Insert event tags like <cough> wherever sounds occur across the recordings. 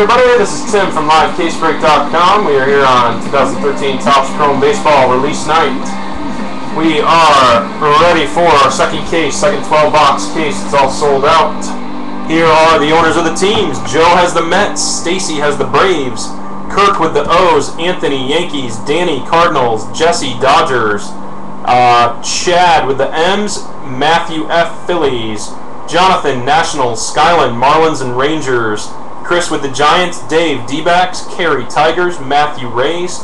everybody? This is Tim from LiveCaseBreak.com. We are here on 2013 Topps Chrome Baseball release night. We are ready for our second case, second 12-box case. It's all sold out. Here are the owners of the teams. Joe has the Mets. Stacy has the Braves. Kirk with the O's. Anthony Yankees. Danny Cardinals. Jesse Dodgers. Uh, Chad with the M's. Matthew F. Phillies. Jonathan Nationals. Skyland Marlins and Rangers. Chris with the Giants, Dave D-backs, Kerry Tigers, Matthew Rays.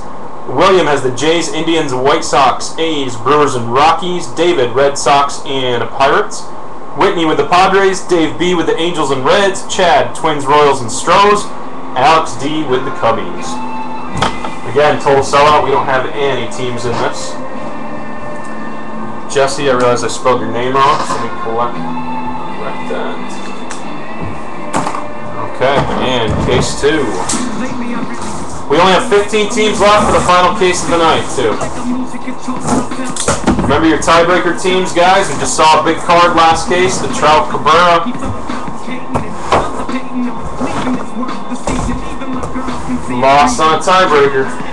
William has the Jays, Indians, White Sox, A's, Brewers, and Rockies. David, Red Sox and Pirates. Whitney with the Padres, Dave B with the Angels and Reds, Chad, Twins, Royals, and Stros, Alex D with the Cubbies. Again, total sellout. We don't have any teams in this. Jesse, I realize I spelled your name wrong, let me correct, correct that. Okay, and case two. We only have 15 teams left for the final case of the night, too. Remember your tiebreaker teams, guys? We just saw a big card last case, the Trout Cabrera. Lost on a tiebreaker.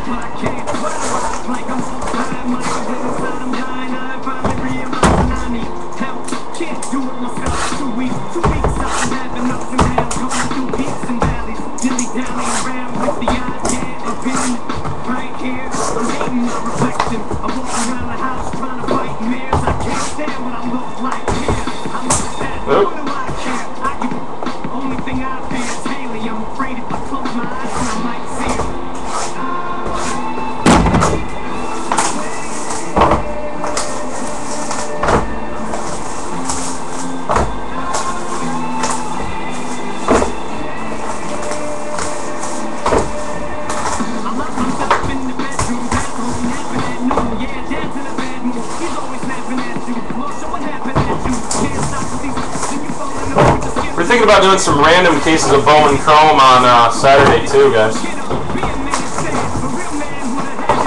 Thinking about doing some random cases of Bowman Chrome on uh, Saturday too, guys.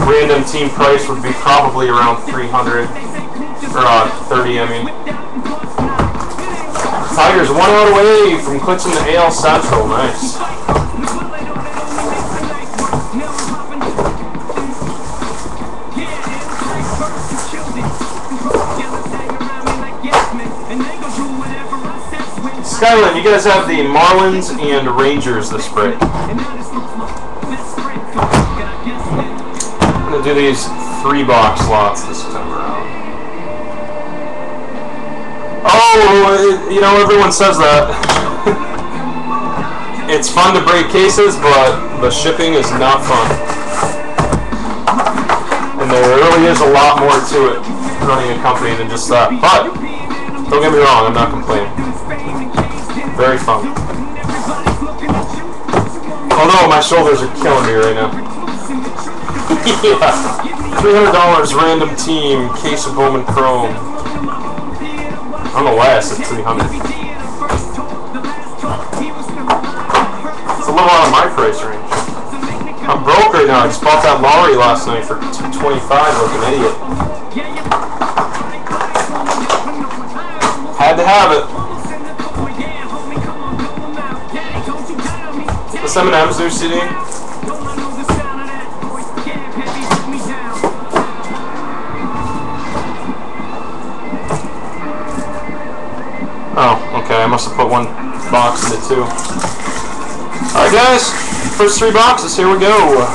Random team price would be probably around 300 or uh, 30. I mean, Tigers one out away from clinching the AL Central. Nice. Skyland, you guys have the Marlins and Rangers this break. I'm going to do these three box slots this time around. Oh, you know, everyone says that. <laughs> it's fun to break cases, but the shipping is not fun. And there really is a lot more to it running a company than just that. But, don't get me wrong, I'm not complaining. Very fun. Although my shoulders are killing me right now. <laughs> yeah. $300 random team, case of Bowman Chrome. I don't know why I said 300 It's a little out of my price range. I'm broke right now. I just bought that Lowry last night for 225 like an idiot. Had to have it. What's Eminem's new CD? Oh, okay, I must have put one box in it too. Alright guys, first three boxes, here we go.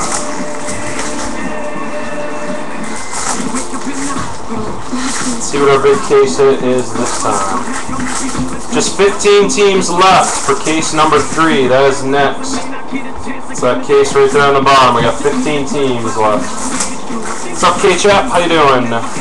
See what our big case is this time. Just 15 teams left for case number three. That is next. It's that case right there on the bottom. We got 15 teams left. What's up, K-Chap? How you doing?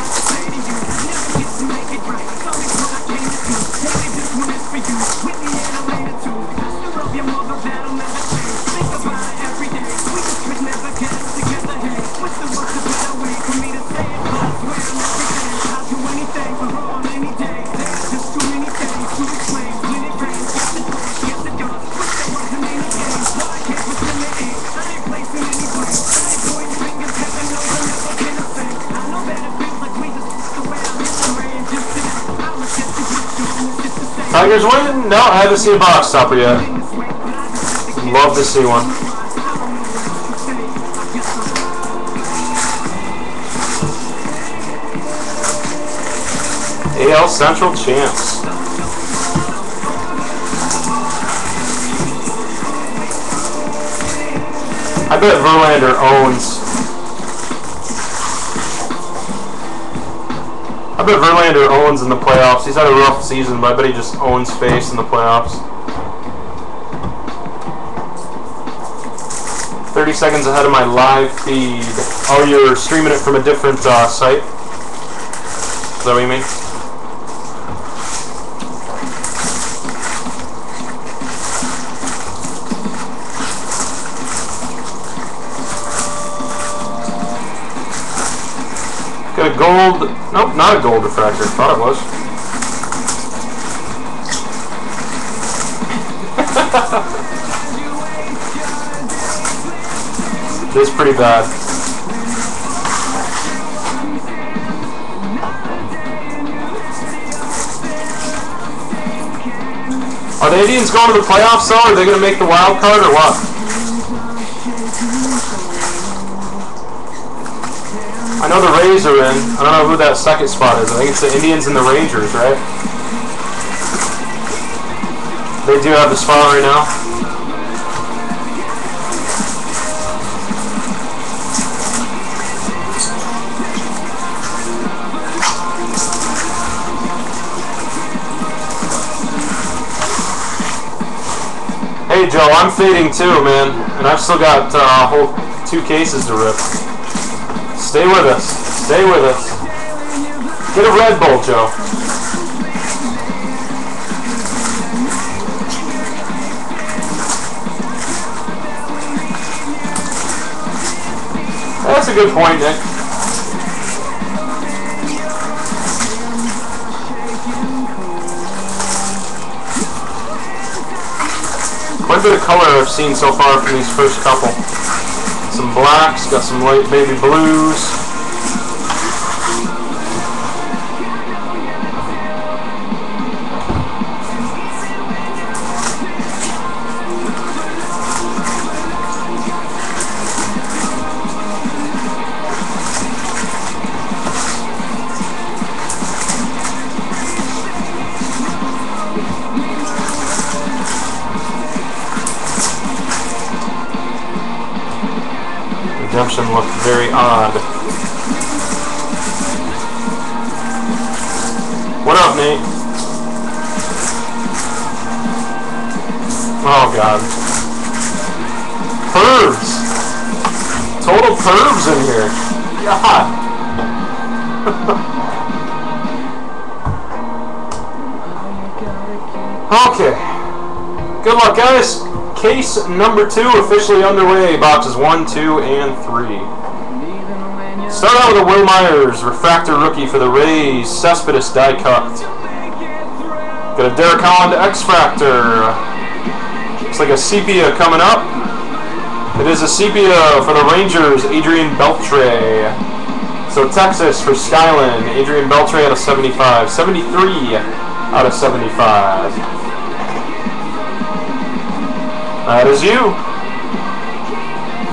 Tigers win? No, I haven't seen a box topper yet. Love to see one. AL Central champs. I bet Verlander owns. Bet Verlander owns in the playoffs. He's had a rough season, but I bet he just owns face in the playoffs. 30 seconds ahead of my live feed. Oh, you're streaming it from a different uh, site? Is that what you mean? Not a gold refractor. Thought it was. <laughs> this is pretty bad. Are the Indians going to the playoffs though? Are they going to make the wild card or what? I know the Rays are in. I don't know who that second spot is. I think it's the Indians and the Rangers, right? They do have the spot right now. Hey Joe, I'm fading too, man, and I've still got uh, a whole two cases to rip. Stay with us. Stay with us. Get a Red Bull, Joe. That's a good point, Nick. A bit of color I've seen so far from these first couple. Some blacks, got some light baby blues. Number two officially underway. Boxes one, two, and three. Start out with a Wil Myers refractor rookie for the Rays, Cespedes die cut. Got a Derek Holland X Fractor. Looks like a sepia coming up. It is a sepia for the Rangers, Adrian Beltre. So Texas for Skyland, Adrian Beltre out of 75. 73 out of 75. That is you.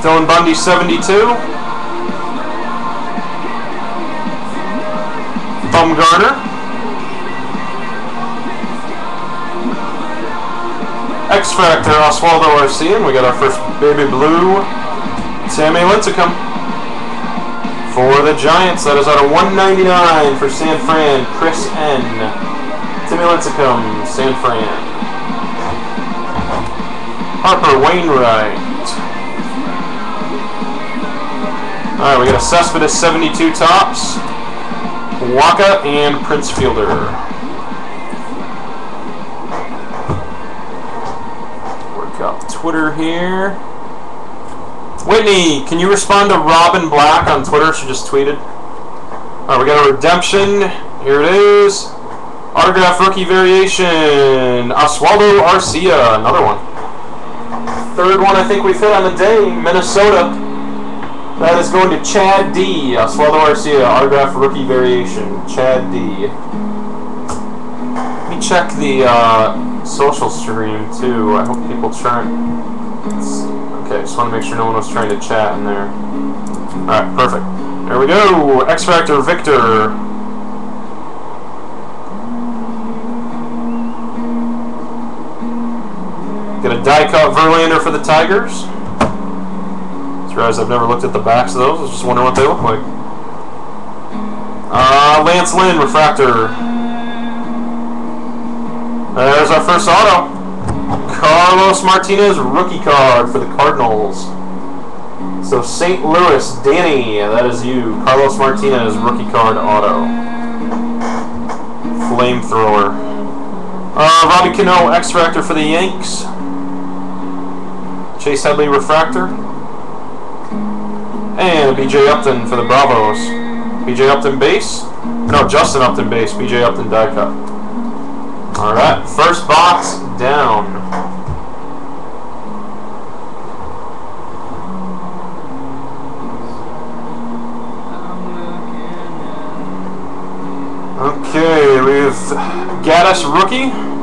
Dylan Bundy, 72. Bumgarner. X Factor, Oswaldo Arcia, and we got our first baby blue, Sammy Lincecum. For the Giants, that is out of 199 for San Fran, Chris N. Timmy Lincecum, San Fran. Harper Wainwright. Alright, we got a Cespedes 72 Topps, Wacha, and Prince Fielder. Work out Twitter here. Whitney, can you respond to Robin Black on Twitter? She just tweeted. Alright, we got a redemption. Here it is. Autograph rookie variation. Oswaldo Arcia, another one. Third one I think we've hit on the day, Minnesota. That is going to Chad D. Oswaldo Arcia, autograph rookie variation. Chad D. Let me check the uh, social stream too. I hope people churn. Okay, just want to make sure no one was trying to chat in there. Alright, perfect. There we go! X Factor Victor. Get a die cut Verlander for the Tigers. Realized I've never looked at the backs of those. I was just wondering what they look like. Uh, Lance Lynn, Refractor. There's our first auto. Carlos Martinez, rookie card for the Cardinals. So St. Louis, Danny, that is you. Carlos Martinez, rookie card auto. Flamethrower. Uh, Robbie Cano, X-Factor for the Yanks. Chase Headley, Refractor. And BJ Upton for the Bravos. BJ Upton base. No, Justin Upton base. BJ Upton die cut. Alright, first box down. Okay, we have Gattis rookie.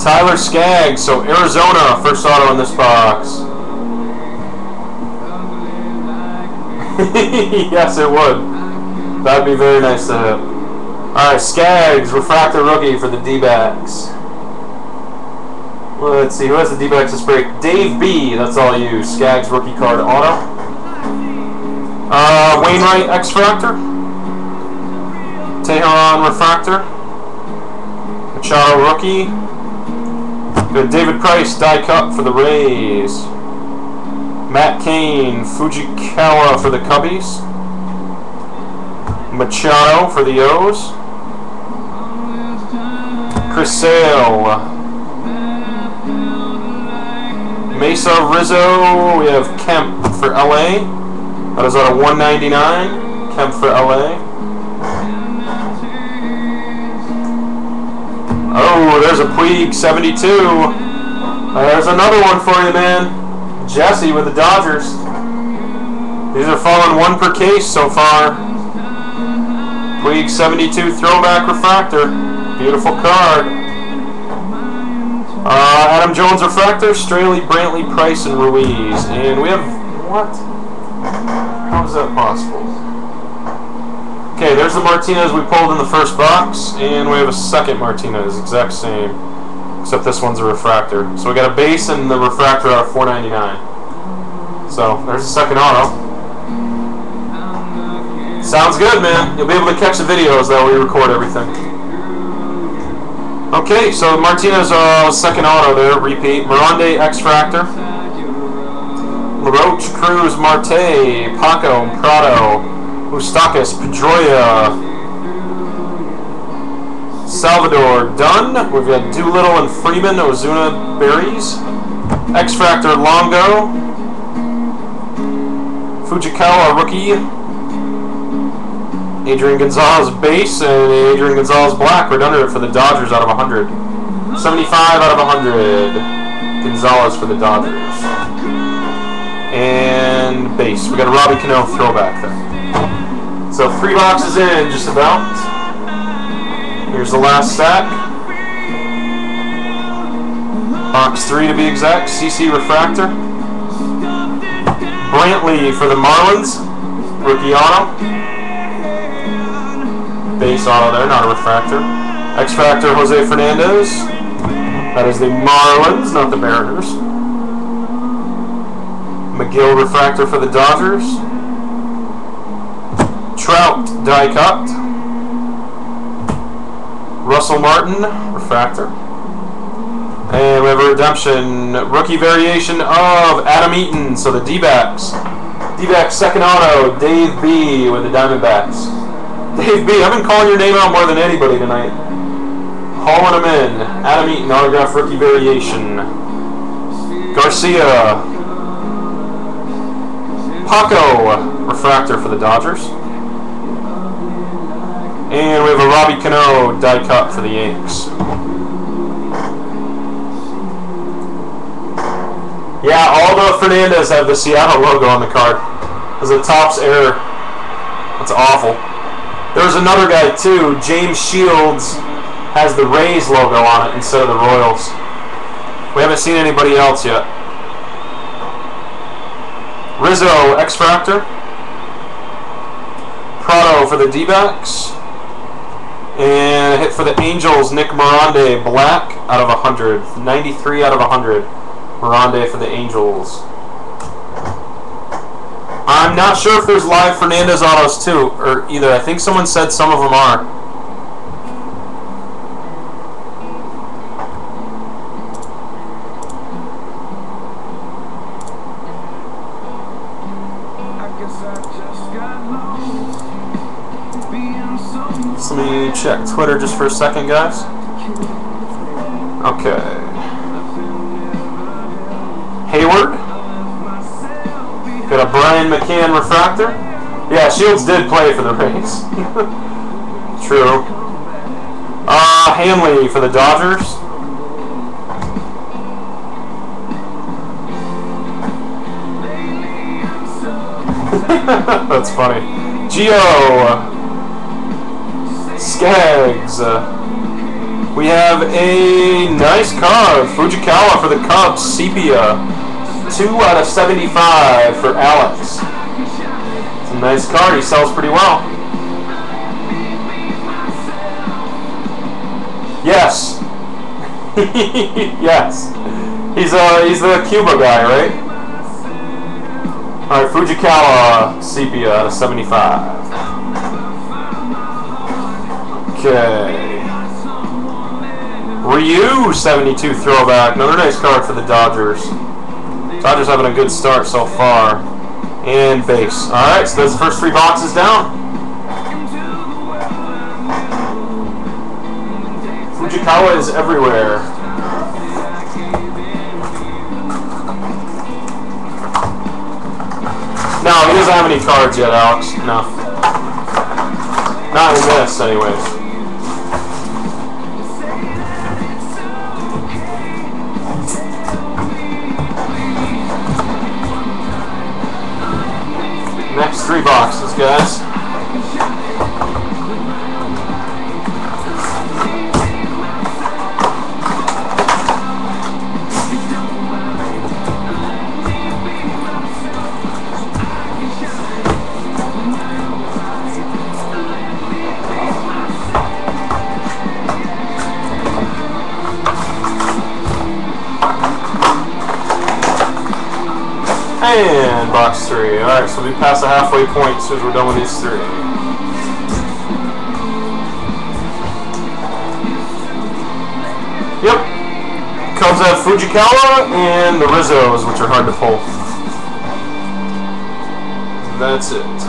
Tyler Skaggs, so Arizona, first auto in this box. <laughs> yes, it would. That'd be very nice to have. Alright, Skaggs, refractor rookie for the D-backs. Let's see, who has the D-backs this break? Dave B, that's all you. Skaggs rookie card auto. Uh, Wainwright X-Fractor. Teheran Refractor. Machado Rookie. David Price die cut for the Rays. Matt Cain, Fujikawa for the Cubbies. Machado for the O's. Chris Sale. Mesa Rizzo. We have Kemp for LA. That is out of 199. Kemp for LA. Oh, there's a Puig 72. there's another one for you, man. Jesse with the Dodgers. These are falling one per case so far. Puig 72 throwback refractor. Beautiful card. Uh, Adam Jones refractor, Straily, Brantley, Price, and Ruiz. And we have what? How is that possible? Okay, there's the Martinez we pulled in the first box, and we have a second Martinez, exact same, except this one's a refractor. So we got a base and the refractor out of 4.99. So there's the second auto. Sounds good, man. You'll be able to catch the videos that we record everything. Okay, so Martinez uh, second auto there, repeat. Maronde X-Fractor. LaRoche, Cruz, Marte, Paco, Prado. Moustakas, Pedroia, Salvador, Dunn. We've got Doolittle and Freeman, Ozuna, Berries. X Factor, Longo. Fujikawa, rookie. Adrian Gonzalez, base, and Adrian Gonzalez, black. Redundant for the Dodgers out of 100. 75 out of 100. Gonzalez for the Dodgers. And base. We got a Robbie Cano throwback there. So three boxes in, just about. Here's the last stack. Box three to be exact, CC Refractor. Brantley for the Marlins, rookie auto. Base auto there, not a refractor. X Factor Jose Fernandez. That is the Marlins, not the Mariners. McGill Refractor for the Dodgers. Trout, die cut. Russell Martin, refractor. And we have a redemption, rookie variation of Adam Eaton, so the D-backs. D-backs second auto, Dave B with the Diamondbacks. Dave B, I've been calling your name out more than anybody tonight. Hauling them in. Adam Eaton, autograph rookie variation. Garcia. Paco, refractor for the Dodgers. And we have a Robbie Cano die cut for the Yanks. Yeah, Aldo Fernandez have the Seattle logo on the card. As a Topps error. That's awful. There's another guy too, James Shields, has the Rays logo on it instead of the Royals. We haven't seen anybody else yet. Rizzo, X Factor. Prado for the D-backs. And a hit for the Angels, Nick Maronde, black out of 100. 93 out of 100. Morande for the Angels. I'm not sure if there's live Fernandez autos too, or either. I think someone said some of them are. Twitter just for a second, guys. Okay. Heyward. Got a Brian McCann refractor. Yeah, Shields did play for the Rays. <laughs> True. Uh, Hanley for the Dodgers. <laughs> That's funny. Gio. Skaggs. Uh, we have a nice card. Fujikawa for the Cubs. Sepia. 2 out of 75 for Alex. It's a nice card. He sells pretty well. Yes. <laughs> yes. He's uh he's the Cuba guy, right? Alright, Fujikawa Sepia out of 75. Okay. Ryu 72 throwback. Another nice card for the Dodgers. Dodgers having a good start so far. And base. Alright, so those first three boxes down. Fujikawa is everywhere. No, he doesn't have any cards yet, Alex. No. Not in this, anyways. Next three boxes, guys. Box three. Alright, so we pass the halfway point as soon as we're done with these three. Yep. Comes have Fujikawa and the Rizzos, which are hard to pull. That's it.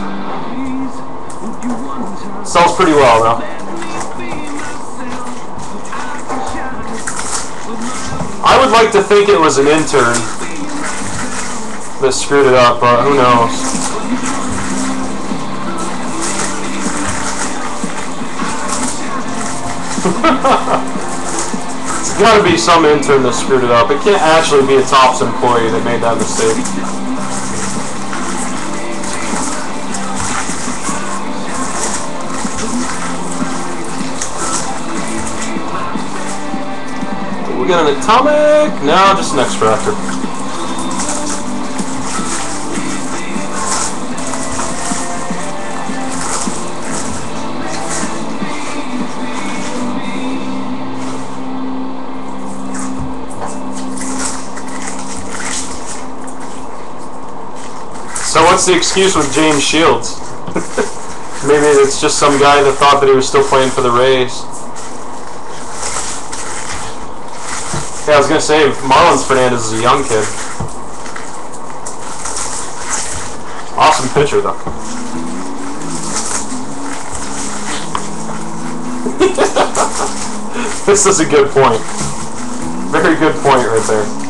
Sells pretty well, though. I would like to think it was an intern that screwed it up, but who knows. <laughs> it's gotta be some intern that screwed it up. It can't actually be a Topps employee that made that mistake. We got an atomic? No, just an extractor. What's the excuse with James Shields? <laughs> Maybe it's just some guy that thought that he was still playing for the Rays. Yeah, I was gonna say Marlins Fernandez is a young kid. Awesome pitcher though. <laughs> this is a good point. Very good point right there.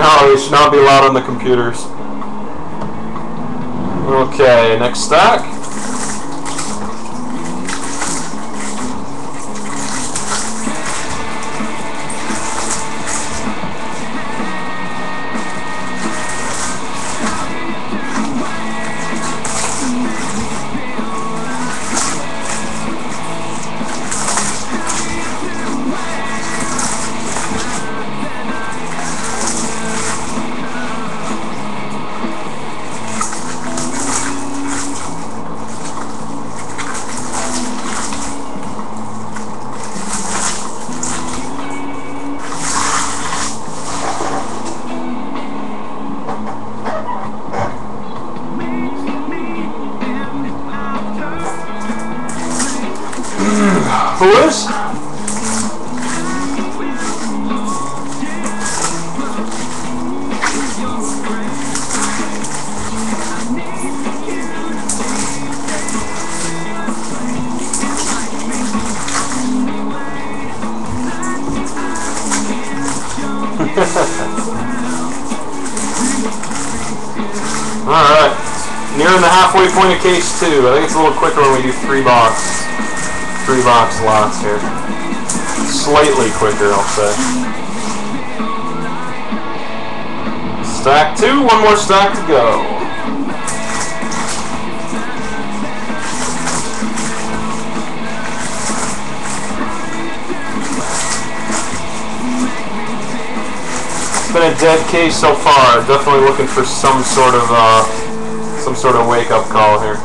No, they should not be allowed on the computers. Okay, next stack. Point of case two. I think it's a little quicker when we do three box. Three box lots here. Slightly quicker, I'll say. Stack two, one more stack to go. It's been a dead case so far. Definitely looking for some sort of uh, some sort of wake up call here.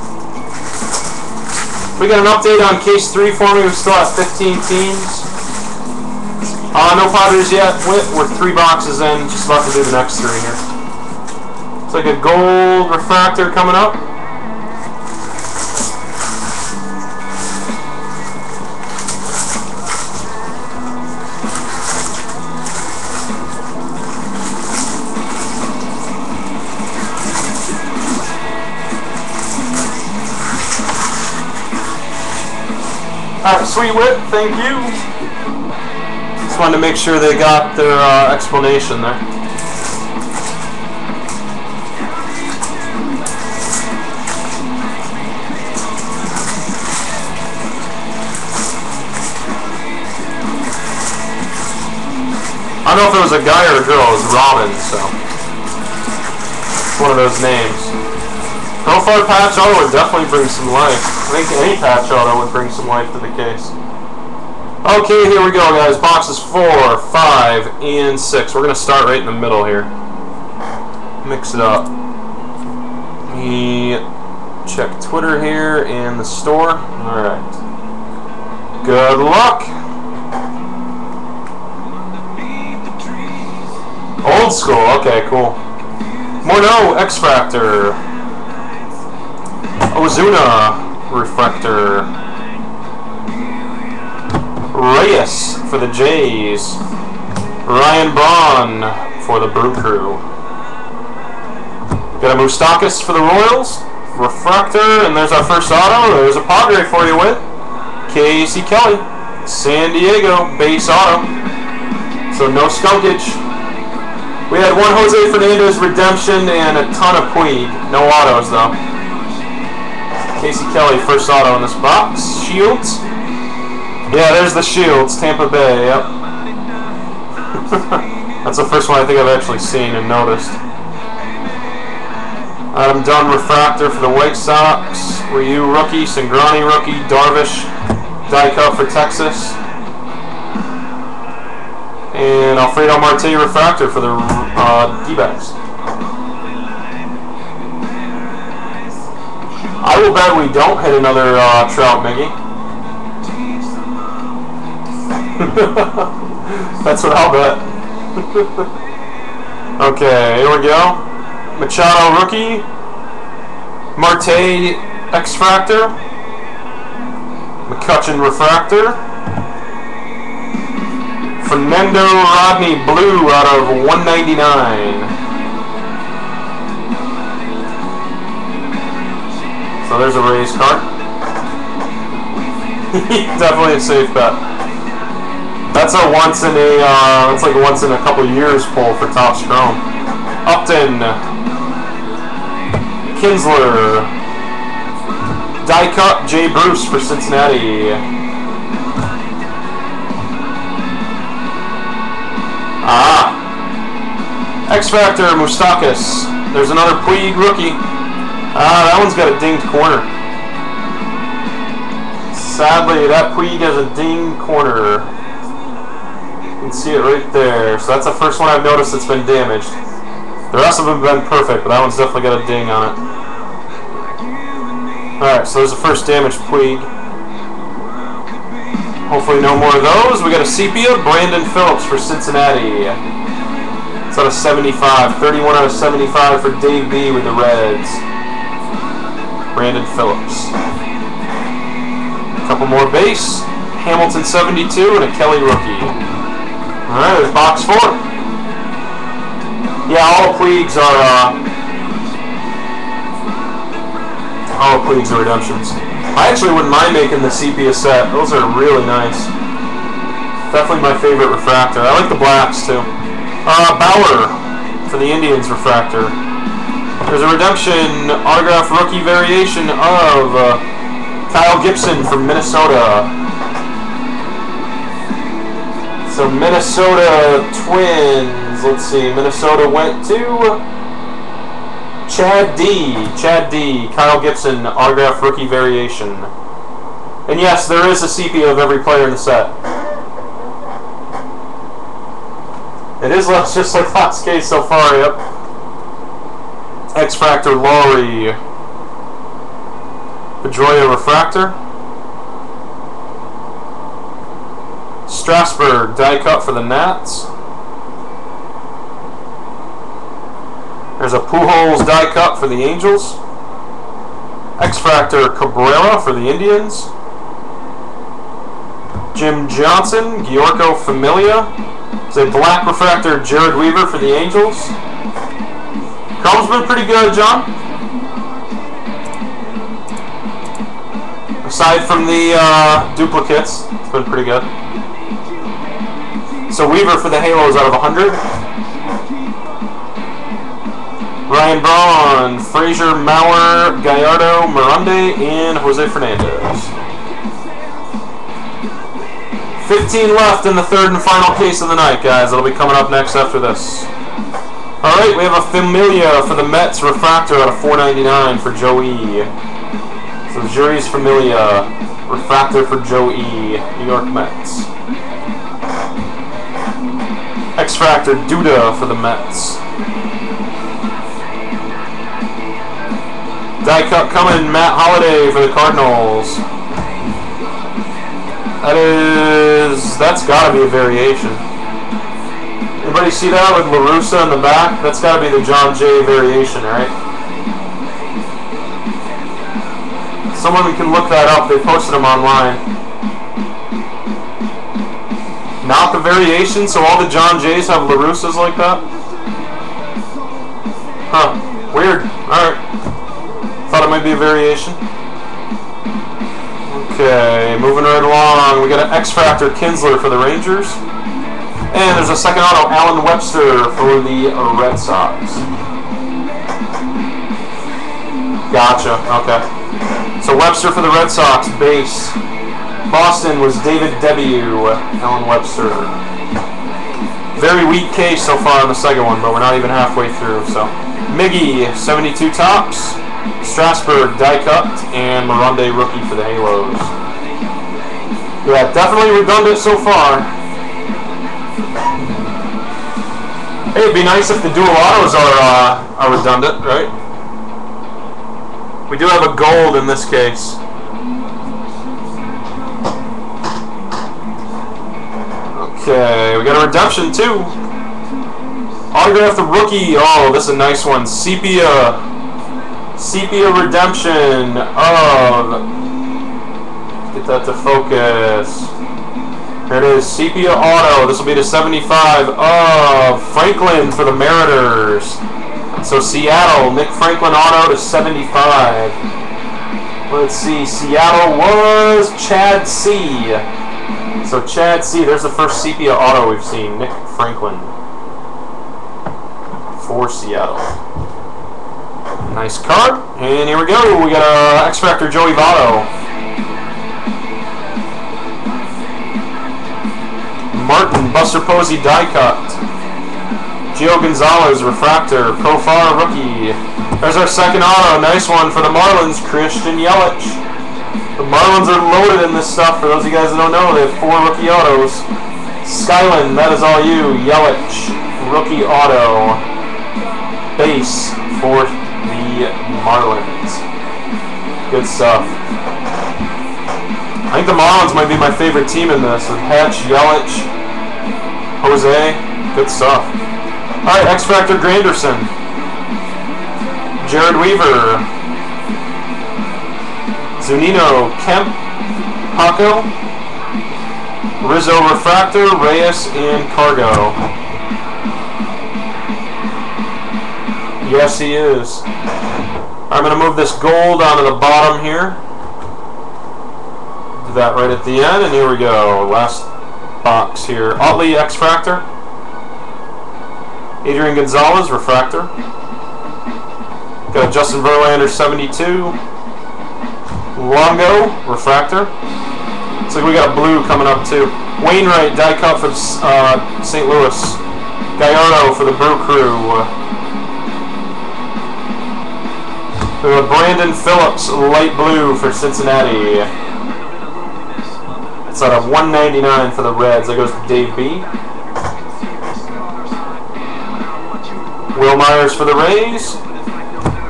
We got an update on case three for me. We still have 15 teams. Uh, no Padres yet. We're three boxes in. Just about to do the next three here. It's like a gold refractor coming up. Sweet Wit, thank you. Just wanted to make sure they got their uh, explanation there. I don't know if it was a guy or a girl, it was Robin, so. It's one of those names. Profile patch auto would definitely bring some life. I think any patch auto would bring some life to the case. Okay, here we go, guys. Boxes four, five, and six. We're gonna start right in the middle here. Mix it up. Let me check Twitter here and the store. All right. Good luck. Old school. Okay, cool. Morneau X Factor. Ozuna Refractor. Reyes for the Jays. Ryan Braun for the Brew Crew. Got a Moustakas for the Royals. Refractor, and there's our first auto. There's a Padre for you with Casey Kelly. San Diego base auto. So no skunkage. We had one Jose Fernandez redemption and a ton of Puig. No autos though. Casey Kelly, first auto in this box. Shields. Yeah, there's the Shields, Tampa Bay, yep. <laughs> That's the first one I think I've actually seen and noticed. Adam Dunn refractor for the White Sox. Ryu rookie, Cingrani rookie, Darvish die for Texas. And Alfredo Marte refractor for the uh, D-backs. I will bet we don't hit another uh, Trout Miggy. <laughs> That's what I'll bet. <laughs> okay, here we go. Machado rookie. Marte X-Fractor. McCutchen refractor. Fernando Rodney blue out of 199. So there's a race car. <laughs> Definitely a safe bet. That's a once in a uh, that's like a once in a couple years pull for Topps Chrome. Upton, Kinsler, Die Cut Jay Bruce for Cincinnati. Ah, X Factor Moustakas. There's another Puig rookie. Ah, that one's got a dinged corner. Sadly, that Puig has a dinged corner. You can see it right there. So that's the first one I've noticed that's been damaged. The rest of them have been perfect, but that one's definitely got a ding on it. Alright, so there's the first damaged Puig. Hopefully no more of those. We got a sepia, Brandon Phillips for Cincinnati. It's out of 75. 31 out of 75 for Dave B with the Reds. Brandon Phillips. A couple more base. Hamilton 72, and a Kelly rookie. Alright, there's box four. Yeah, all Puigs are, uh, all Puigs are redemptions. I actually wouldn't mind making the sepia set. Those are really nice. Definitely my favorite refractor. I like the blacks, too. Uh, Bauer for the Indians refractor. There's a redemption autograph rookie variation of uh, Kyle Gibson from Minnesota. So Minnesota Twins. Let's see. Minnesota went to Chad D. Chad D. Kyle Gibson autograph rookie variation. And yes, there is a sepia of every player in the set. It is <laughs> just like last case so far, yep. X Factor Lawrie. Pedroia Refractor. Strasburg die cut for the Nats. There's a Pujols die cut for the Angels. X Factor Cabrera for the Indians. Jim Johnson, Giorgio Familia. It's a black refractor Jered Weaver for the Angels. Chrome's been pretty good, John. Aside from the uh, duplicates, it's been pretty good. So Weaver for the Halos out of 100. Ryan Braun, Frazier, Mauer, Gallardo, Maronde, and Jose Fernandez. 15 left in the third and final case of the night, guys. It'll be coming up next after this. Alright, we have a Familia for the Mets refractor out of 499 for Joe E. So Jeurys Familia refractor for Joe E. New York Mets. X Factor Duda for the Mets. Die cut coming, Matt Holliday for the Cardinals. That is, that's got to be a variation. Anybody see that with LaRussa in the back? That's got to be the Jon Jay variation, right? Someone can look that up. They posted them online. Not the variation, so all the Jon Jays have LaRussas like that? Huh. Weird. Alright. Thought it might be a variation. Okay, moving right along. We got an X Factor Kinsler for the Rangers. And there's a second auto, Allen Webster for the Red Sox. Gotcha, okay. So Webster for the Red Sox, base. Boston was David W. Allen Webster. Very weak case so far on the second one, but we're not even halfway through, so. Miggy, 72 Topps. Strasburg, die cut, and Maronde, rookie for the Halos. Yeah, definitely redundant so far. Hey, it'd be nice if the dual autos are, uh, are redundant, right? We do have a gold in this case. Okay, we got a redemption too. Autograph the rookie. Oh, this is a nice one. Sepia. Sepia redemption of. Get that to focus. Here it is. Sepia auto. This will be the 75 of Franklin for the Mariners. So Seattle, Nick Franklin auto to 75. Let's see. Seattle was Chad C. So Chad C. There's the first sepia auto we've seen. Nick Franklin for Seattle. Nice card. And here we go. We got a X Factor Joey Votto. Martin Buster Posey die cut. Gio Gonzalez refractor. Profar rookie. There's our second auto. Nice one for the Marlins. Christian Yelich. The Marlins are loaded in this stuff. For those of you guys that don't know, they have four rookie autos. Skyland, that is all you. Yelich, rookie auto. Base for the Marlins. Good stuff. I think the Marlins might be my favorite team in this with Hatch, Yelich, Jose. Good stuff. Alright, X Factor Granderson. Jered Weaver. Zunino, Kemp, Paco, Rizzo Refractor, Reyes, and Cargo. Yes, he is. I'm going to move this gold onto the bottom here. That right at the end, and here we go. Last box here. Utley X-Fractor. Adrian Gonzalez, Refractor. Got Justin Verlander, 72. Longo, Refractor. Looks like we got a blue coming up too. Wainwright, die cut for uh, St. Louis. Gallardo for the Brew Crew. We have Brandon Phillips, light blue for Cincinnati. It's out of 199 for the Reds. That goes to Dave B. Wil Myers for the Rays.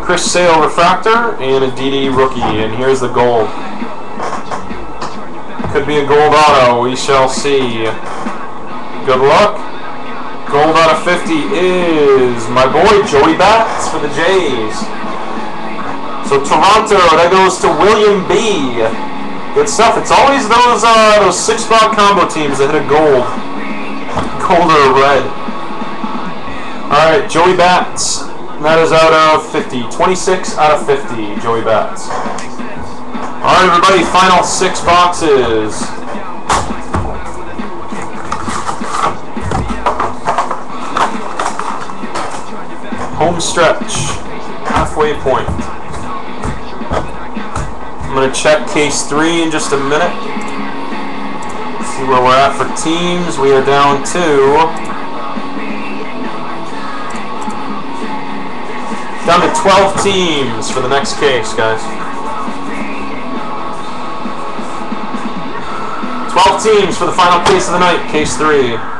Chris Sale refractor and a DD rookie. And here's the gold. Could be a gold auto. We shall see. Good luck. Gold out of 50 is my boy Joey Bats for the Jays. So Toronto, that goes to William B. Good stuff. It's always those uh, those six spot combo teams that hit a gold, gold or red. All right, Joey Bats. That is out of 50. 26 out of 50, Joey Bats. All right, everybody. Final six boxes. Home stretch, halfway point. I'm going to check case 3 in just a minute. See where we're at for teams. We are down to... Down to 12 teams for the next case, guys. 12 teams for the final case of the night, case 3.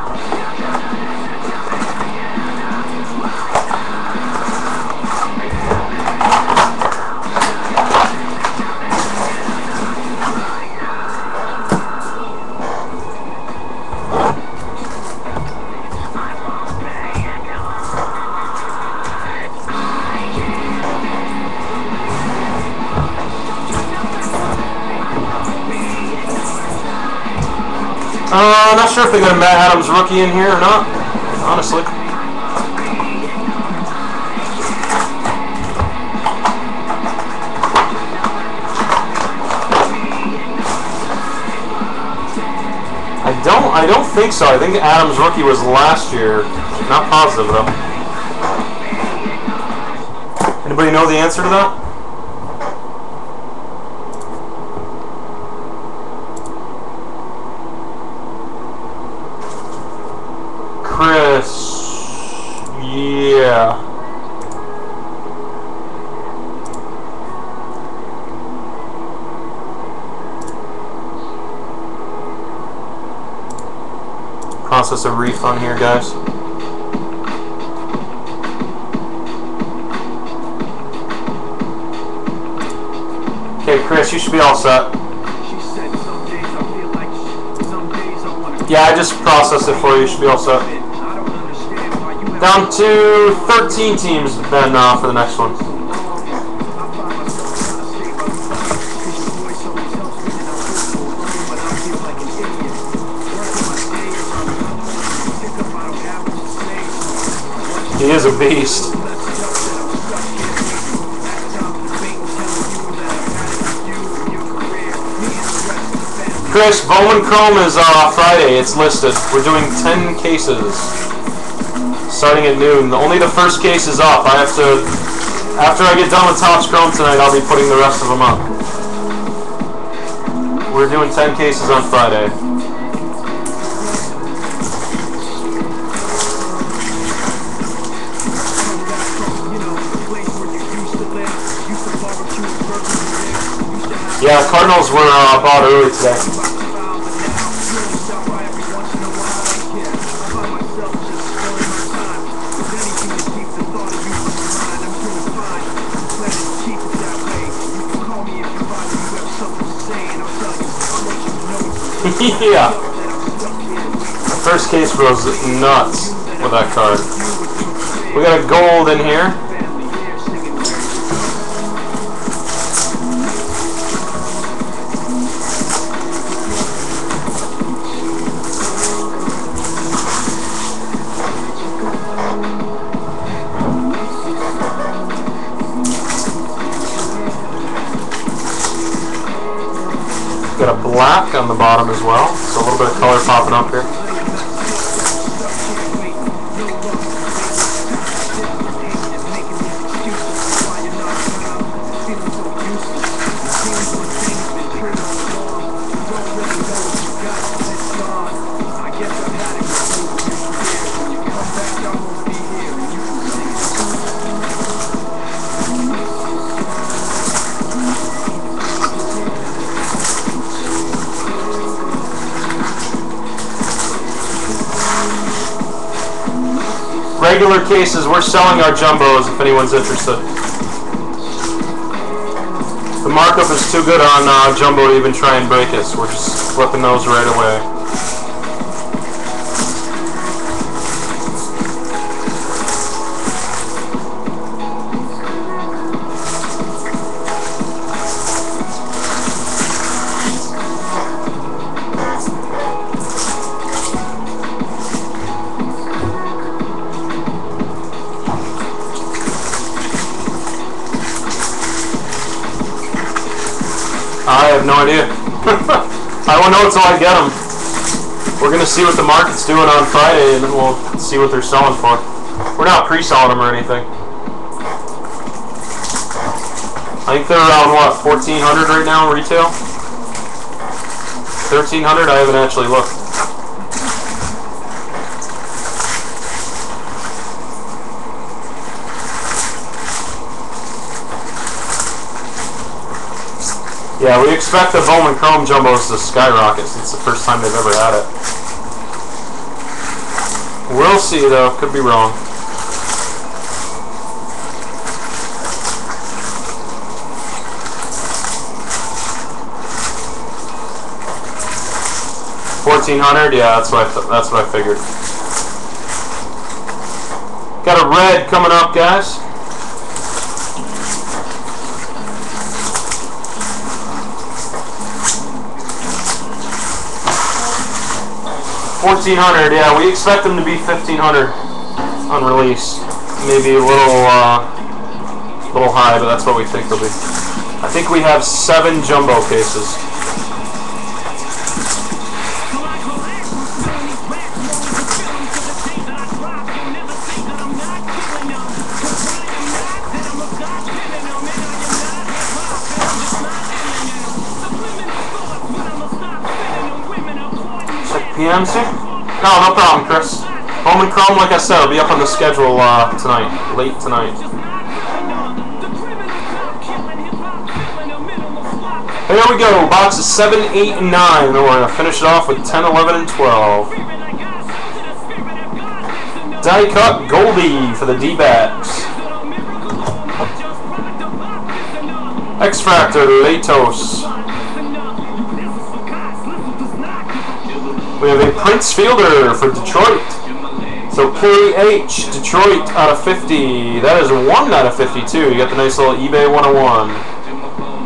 They got a Matt Adams rookie in here or not, honestly. I don't, I don't think so. I think Adams rookie was last year. Not positive though. Anybody know the answer to that? Chris. Yeah. Process a refund here, guys. Okay, Chris, you should be all set. Yeah, I just processed it for you. You should be all set. Down to 13 teams then uh, for the next one. Is a beast. Chris, Bowman Chrome is uh, Friday. It's listed. We're doing 10 cases starting at noon. Only the first case is up. I have to, after I get done with Topps Chrome tonight, I'll be putting the rest of them up. We're doing 10 cases on Friday. Yeah, Cardinals were uh, bought early today. <laughs> yeah. First case was nuts with that card. We got a gold in here. Black on the bottom as well. So a little bit of color popping up here. Cases, we're selling our jumbos if anyone's interested. The markup is too good on uh, jumbo to even try and break it, so we're just flipping those right away. Know until I get them. We're going to see what the market's doing on Friday, and then we'll see what they're selling for. We're not pre-selling them or anything. I think they're around, what, 1400 right now retail? 1300 I haven't actually looked. Yeah, we expect the Bowman Chrome Jumbos to skyrocket since it's the first time they've ever had it. We'll see though, could be wrong. Fourteen hundred, yeah, that's what I that's what I figured. Got a red coming up, guys. 1400 yeah we expect them to be 1500 on release. Maybe a little uh, little high but that's what we think they'll be. I think we have seven jumbo cases. PMC? No, no problem, Chris. Bowman Chrome, like I said, will be up on the schedule uh, tonight, late tonight. Here we go, boxes 7, 8, and 9. Then we're going to finish it off with 10, 11, and 12. Die cut Goldie for the D-backs. X-Fractor Latos. We have a Prince Fielder for Detroit. So KH, Detroit out of 50. That is 1 out of 52. You got the nice little eBay 101.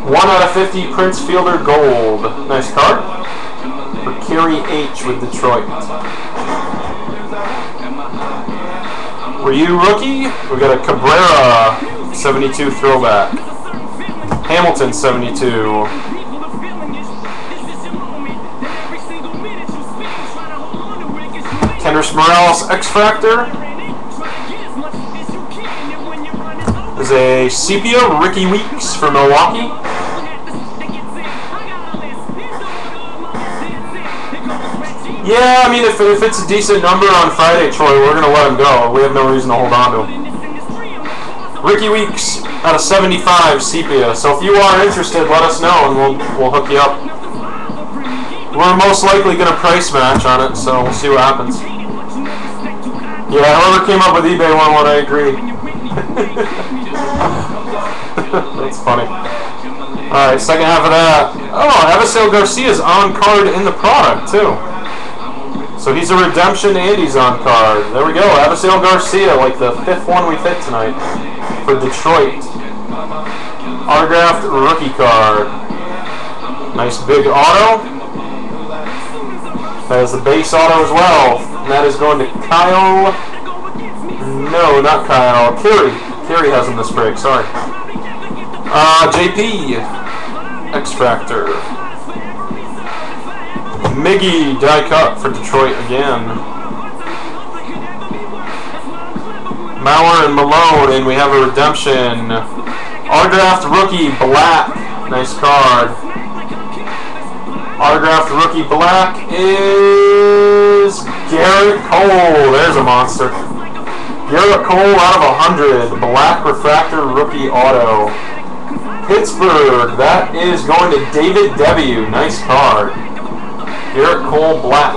1 out of 50 Prince Fielder Gold. Nice card. For Kerry H with Detroit. Were you rookie? We got a Cabrera 72 throwback. Hamilton 72. Kendrys Morales X Factor. is a Sepia Rickie Weeks from Milwaukee. Yeah, I mean, if, if it's a decent number on Friday, Troy, we're going to let him go. We have no reason to hold on to him. Rickie Weeks out of 75 Sepia. So if you are interested, let us know and we'll, we'll hook you up. We're most likely going to price match on it, so we'll see what happens. Yeah, whoever came up with eBay 101, I agree. <laughs> That's funny. Alright, second half of that. Oh, Avisail Garcia's on card in the product, too. So he's a redemption and he's on card. There we go, Avisail Garcia, like the fifth one we've hit tonight for Detroit. Autographed rookie card. Nice big auto. That is the base auto as well. And that is going to Kyle. No, not Kyle. Kerry. Kerry has him this break. Sorry. Uh, JP. X Factor. Miggy die cut for Detroit again. Mauer and Malone, and we have a redemption. Autographed rookie Black. Nice card. Autographed rookie Black is Gerrit Cole. There's a monster. Gerrit Cole out of 100. Black refractor rookie auto. Pittsburgh. That is going to David W. Nice card. Gerrit Cole Black.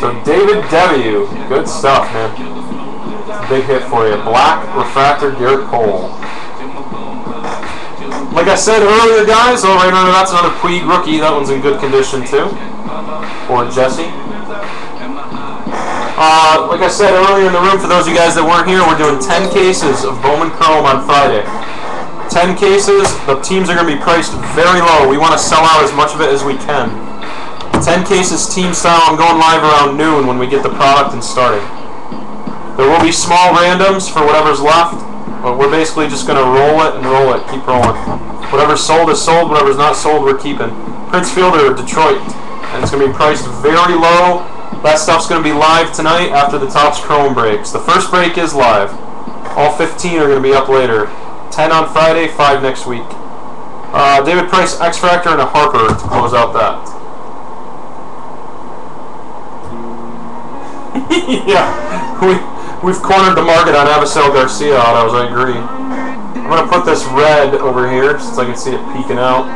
So David W. Good stuff, man. Big hit for you. Black refractor Gerrit Cole. Like I said earlier, guys, oh, right that's another Puig rookie. That one's in good condition, too. For Jesse. Uh, like I said earlier in the room, for those of you guys that weren't here, we're doing 10 cases of Bowman Chrome on Friday. 10 cases, the teams are going to be priced very low. We want to sell out as much of it as we can. 10 cases team style. I'm going live around noon when we get the product and starting. There will be small randoms for whatever's left, but we're basically just going to roll it and roll it, keep rolling. Whatever's sold is sold, whatever's not sold, we're keeping. Prince Fielder, Detroit, and it's going to be priced very low. That stuff's going to be live tonight after the Topps Chrome breaks. The first break is live. All 15 are going to be up later. 10 on Friday, 5 next week. Uh, David Price, X Factor, and a Harper to close out that. <laughs> yeah, <laughs> we, we've cornered the market on Avisail Garcia autos, I agree. I'm going to put this red over here since I can see it peeking out.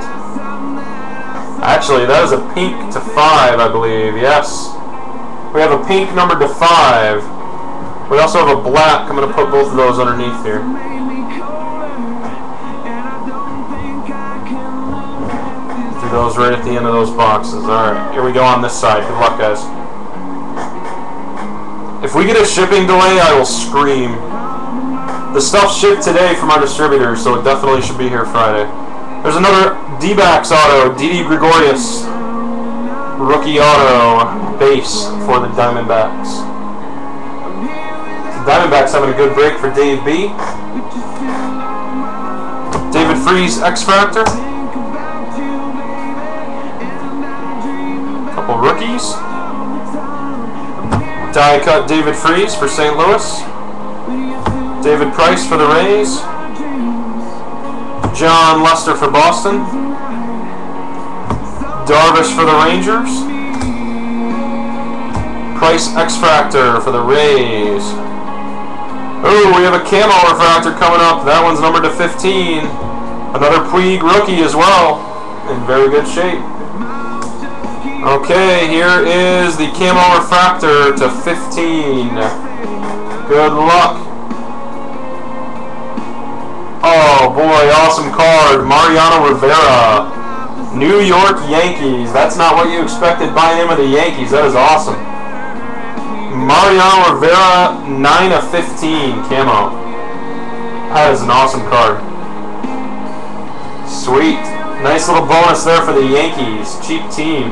Actually, that is a pink to 5, I believe. Yes. We have a pink number to 5. We also have a black. I'm going to put both of those underneath here. Do those right at the end of those boxes. Alright, here we go on this side. Good luck, guys. If we get a shipping delay, I will scream. The stuff shipped today from our distributor, so it definitely should be here Friday. There's another D-backs auto, Didi Gregorius. Rookie auto base for the Diamondbacks. The Diamondbacks having a good break for Dave B. David Freese X Factor. Couple rookies. Die cut David Freese for St. Louis. David Price for the Rays. Jon Lester for Boston. Darvish for the Rangers. Price X Factor for the Rays. Oh, we have a camo refractor coming up. That one's numbered to 15. Another Puig rookie as well. In very good shape. Okay, here is the camo refractor to 15. Good luck. Oh boy, awesome card. Mariano Rivera. New York Yankees. That's not what you expected by him of the Yankees. That is awesome. Mariano Rivera, 9 of 15 camo. That is an awesome card. Sweet. Nice little bonus there for the Yankees. Cheap team.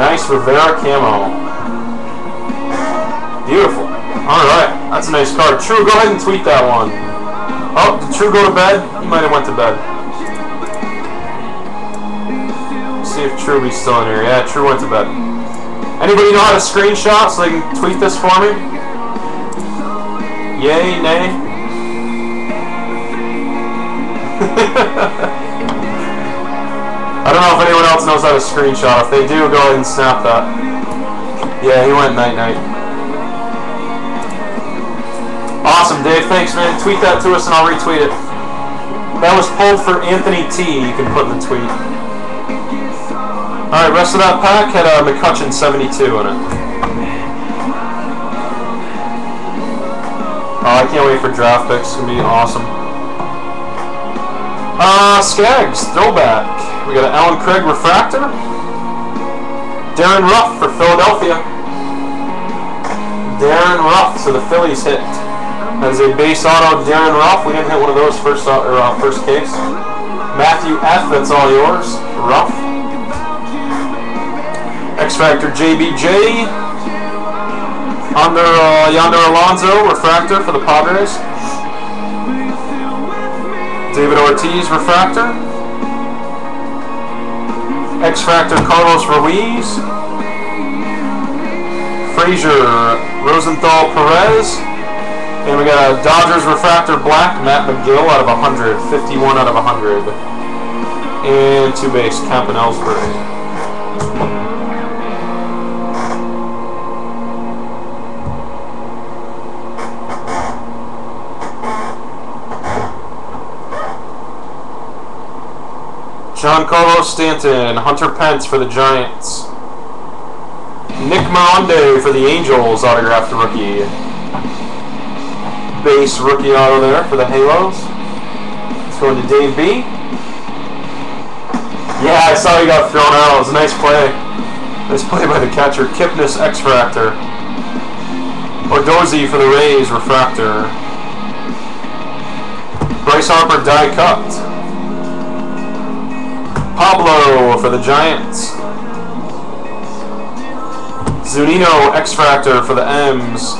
Nice Rivera camo. Beautiful. Alright, that's a nice card. True, go ahead and tweet that one. Oh, did True go to bed? He might have went to bed. Let's see if Truby's still in here. Yeah, True went to bed. Anybody know how to screenshot so they can tweet this for me? Yay, nay? <laughs> I don't know if anyone else knows how to screenshot. If they do, go ahead and snap that. Yeah, he went night-night. Awesome, Dave. Thanks, man. Tweet that to us and I'll retweet it. That was pulled for Anthony T. You can put in the tweet. Alright, rest of that pack had uh, McCutchen 72 in it. Oh, I can't wait for draft picks. It's going to be awesome. Uh, Skaggs, throwback. We got an Allen Craig refractor. Darin Ruf for Philadelphia. Darin Ruf, so the Phillies hit. Is a base auto Darin Ruf. We didn't hit one of those first uh, or, uh, first case. Matthew F, that's all yours. Ruf. X Factor JBJ. Under uh, Yonder Alonso, refractor for the Padres. David Ortiz, refractor. X Factor Carlos Ruiz. Frazier Rosenthal Perez. And we got a Dodgers Refractor Black, Matt Magill out of 100, 51 out of 100. And two base, Camp Ellsbury. Giancarlo Stanton, Hunter Pence for the Giants. Nick Maronde for the Angels, autographed rookie. Base rookie auto there for the Halos. It's going to Dave B. Yeah, I saw he got thrown out. It was a nice play. Nice play by the catcher. Kipnis X-Fractor. Odorizzi for the Rays, Refractor. Bryce Harper die cut. Pablo for the Giants. Zunino X-Fractor for the M's.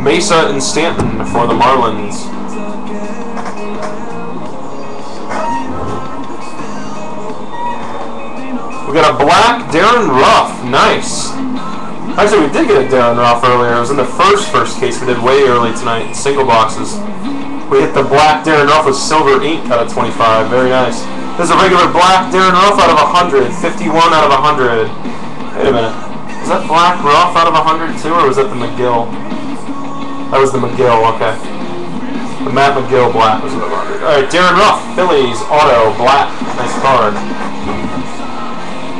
Mesa and Stanton for the Marlins. We got a black Darin Ruf. Nice. Actually, we did get a Darin Ruf earlier. It was in the first first case we did way early tonight. Single boxes. We hit the black Darin Ruf with silver ink out of 25. Very nice. There's a regular black Darin Ruf out of 100. 51 out of 100. Wait a minute. Was that black Ruf out of 100 too, or was that the Magill? That was the Magill, okay. The Matt Magill black was out of 100. Alright, Darin Ruf, Phillies, auto, black. Nice card.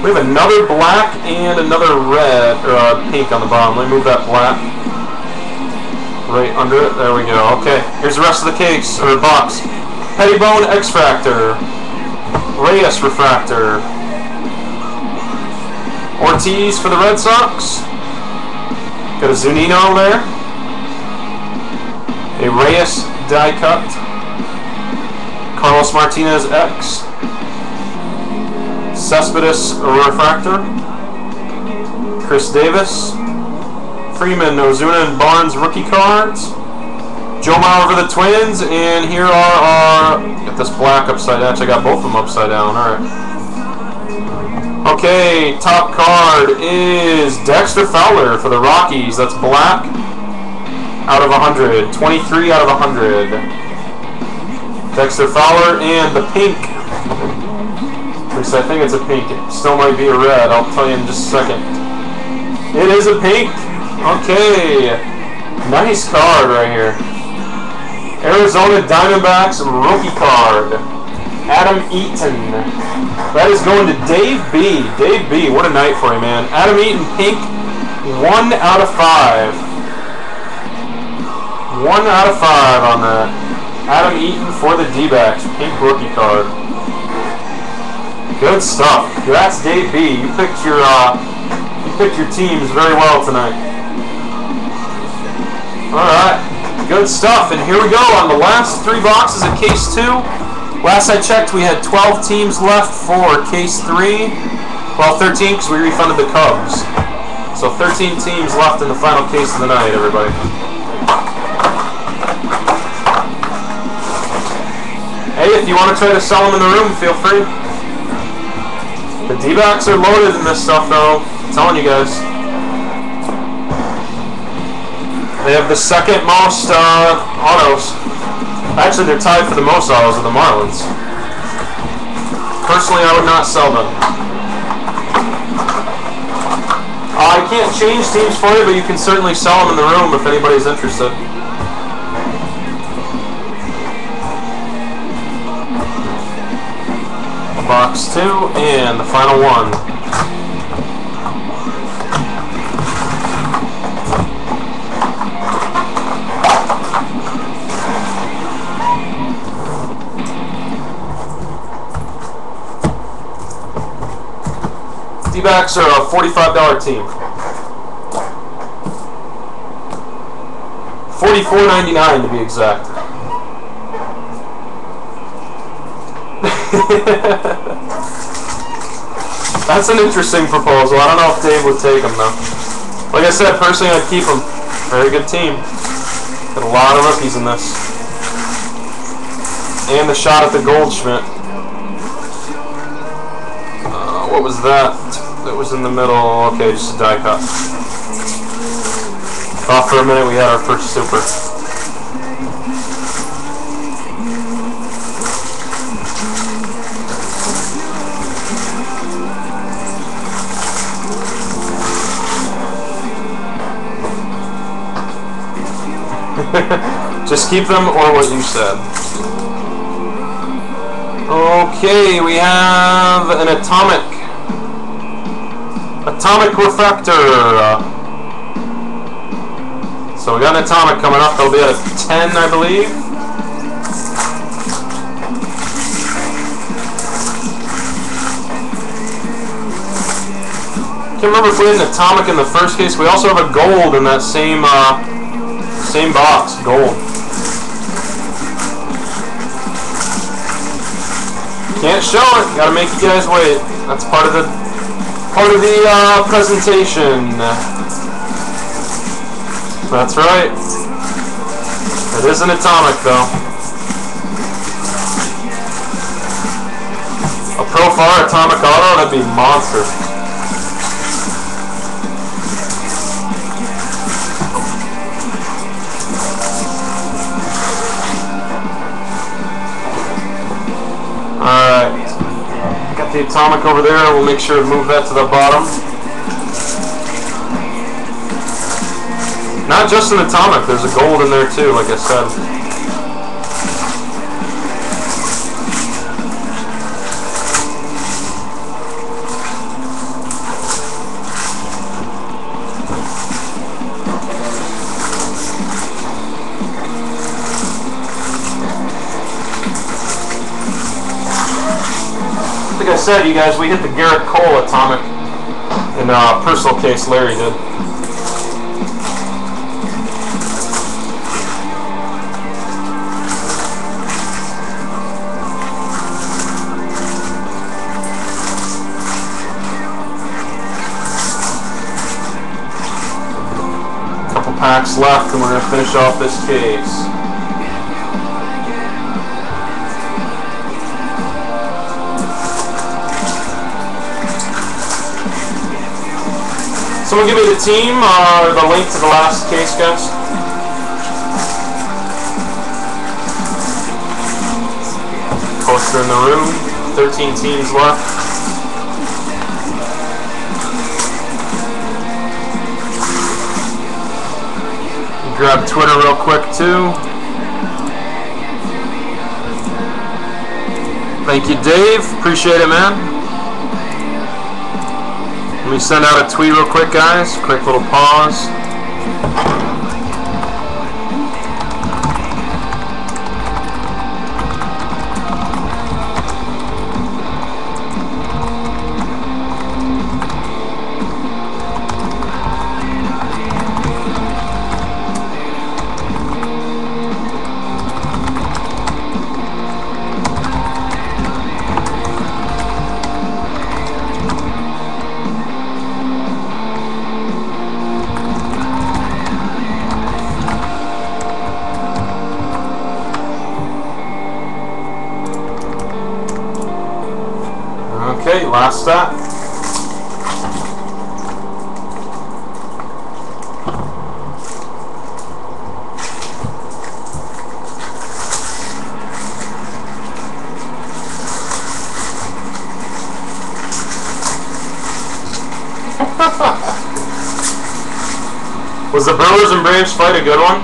We have another black and another red, or uh, pink on the bottom. Let me move that black right under it. There we go. Okay, here's the rest of the case, or box. Pettibone X-Fractor. Reyes Refractor. Ortiz for the Red Sox. Got a Zunino there. A Reyes die cut. Carlos Martinez X. Cespedes Refractor. Chris Davis. Freeman, Ozuna, and Barnes rookie cards. Joe Mauer for the Twins, and here are our. Get this black upside down. Actually, I got both of them upside down. All right. Okay, top card is Dexter Fowler for the Rockies. That's black out of 100. 23 out of 100. Dexter Fowler and the pink. Least I think it's a pink. It still might be a red. I'll tell you in just a second. It is a pink. Okay. Nice card right here. Arizona Diamondbacks rookie card. Adam Eaton. That is going to Dave B. Dave B. What a night for you, man. Adam Eaton, pink. One out of five. One out of five on that. Adam Eaton for the D-backs. Pink rookie card. Good stuff. That's Dave B. You picked your uh, you picked your teams very well tonight. Alright, good stuff. And here we go on the last three boxes of case two. Last I checked, we had 12 teams left for case three. Well, 13 because we refunded the Cubs. So 13 teams left in the final case of the night, everybody. Hey, if you want to try to sell them in the room, feel free. The D-backs are loaded in this stuff, though. I'm telling you guys. They have the second most uh, autos. Actually, they're tied for the most autos of the Marlins. Personally, I would not sell them. Uh, I can't change teams for you, but you can certainly sell them in the room if anybody's interested. Box two, and the final one. D-backs are a $45 team. $44.99 to be exact. <laughs> That's an interesting proposal. I don't know if Dave would take them though. Like I said, personally I'd keep them. Very good team. Got a lot of rookies in this. And the shot at the Goldschmidt. Uh, what was? That was in the middle. Okay, just a die cut. Thought for a minute we had our first super. <laughs> Just keep them or what you said. Okay, we have an atomic. Atomic refractor. So we got an atomic coming up. That'll be at a 10, I believe. Can't remember if we had an atomic in the first case. We also have a gold in that same uh, same box, gold. Can't show it. Gotta make you guys wait. That's part of the part of the uh, presentation. That's right. It is an atomic, though. A Profar atomic auto, that'd be monster. Alright. The atomic over there. We'll make sure to move that to the bottom. Not just an atomic, there's a gold in there too, like I said. Said, you guys, we hit the Gerrit Cole atomic in uh, personal case Larry did. Couple packs left, and we're gonna finish off this case. Someone give me the team uh, or the link to the last case, guys. Poster in the room. 13 teams left. Grab Twitter real quick too. Thank you, Dave. Appreciate it, man. Me send out a tweet real quick, guys. Quick little pause. Okay, last stop. <laughs> Was the Brewers and Braves fight a good one?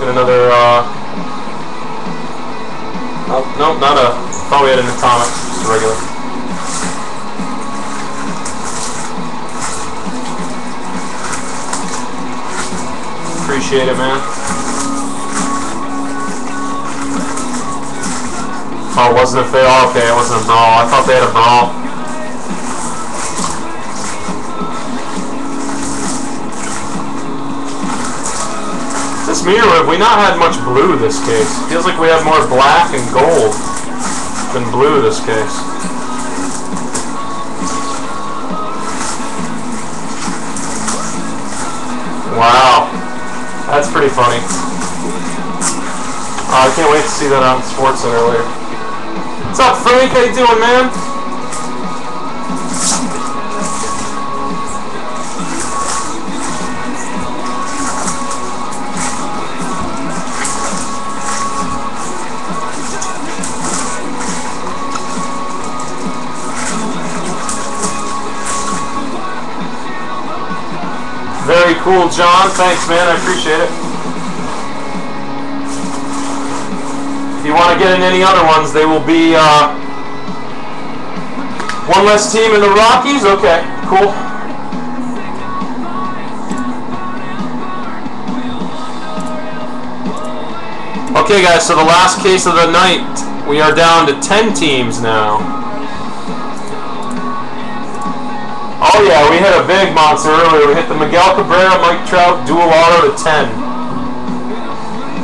And another, uh... Nope, nope, not a... We had an atomic, just a regular. Appreciate it, man. Oh, wasn't a fail? Okay, it wasn't a brawl. I thought they had a brawl. This mirror, have we not had much blue this case? Feels like we have more black and gold than blue this case. Wow. That's pretty funny. Uh, I can't wait to see that on SportsCenter later. What's up? Hank, how you doing, man? Cool, John. Thanks, man. I appreciate it. If you want to get in any other ones, they will be uh, one less team in the Rockies. Okay, cool. Okay, guys, so the last case of the night. We are down to 10 teams now. Oh yeah, we hit a big monster earlier. We hit the Miguel Cabrera, Mike Trout dual auto to 10.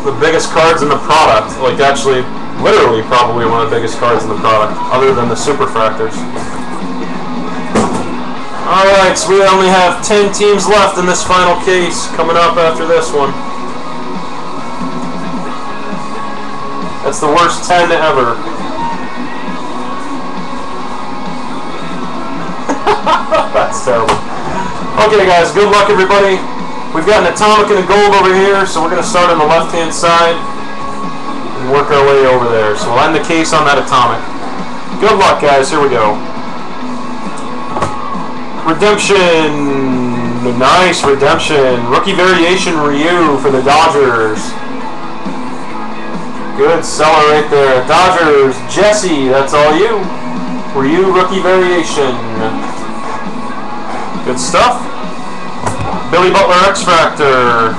The biggest cards in the product. Like actually, literally probably one of the biggest cards in the product, other than the Superfractors. Alright, so we only have 10 teams left in this final case coming up after this one. That's the worst 10 ever. That's terrible. Okay, guys, good luck, everybody. We've got an atomic and a gold over here, so we're going to start on the left-hand side and work our way over there. So we'll end the case on that atomic. Good luck, guys. Here we go. Redemption. Nice redemption. Rookie variation Ryu for the Dodgers. Good seller right there. Dodgers, Jesse, that's all you. Ryu rookie variation. Good stuff. Billy Butler X Factor.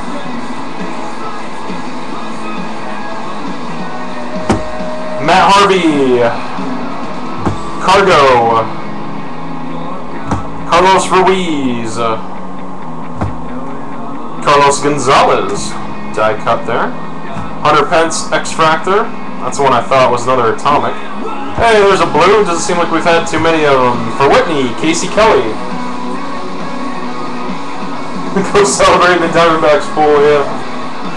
Matt Harvey. Cargo. Carlos Ruiz. Carlos Gonzalez. Die cut there. Hunter Pence X Factor. That's the one I thought was another atomic. Hey, there's a blue. Doesn't seem like we've had too many of them. For Whitney, Casey Kelly. <laughs> Go celebrate the Diamondbacks pool, yeah.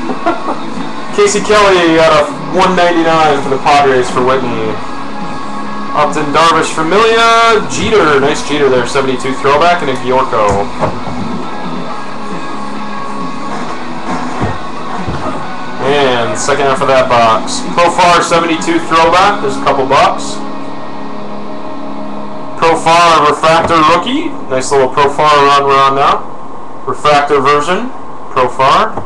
<laughs> Casey Kelly uh, got a 199 for the Padres for Whitney. Upton Darvish Familia. Jeter, nice Jeter there, 72 throwback, and a. And second half of that box. Profar 72 throwback, there's a couple bucks. Profar Refractor Rookie, nice little Profar run we're on now. Refractor version, Profar.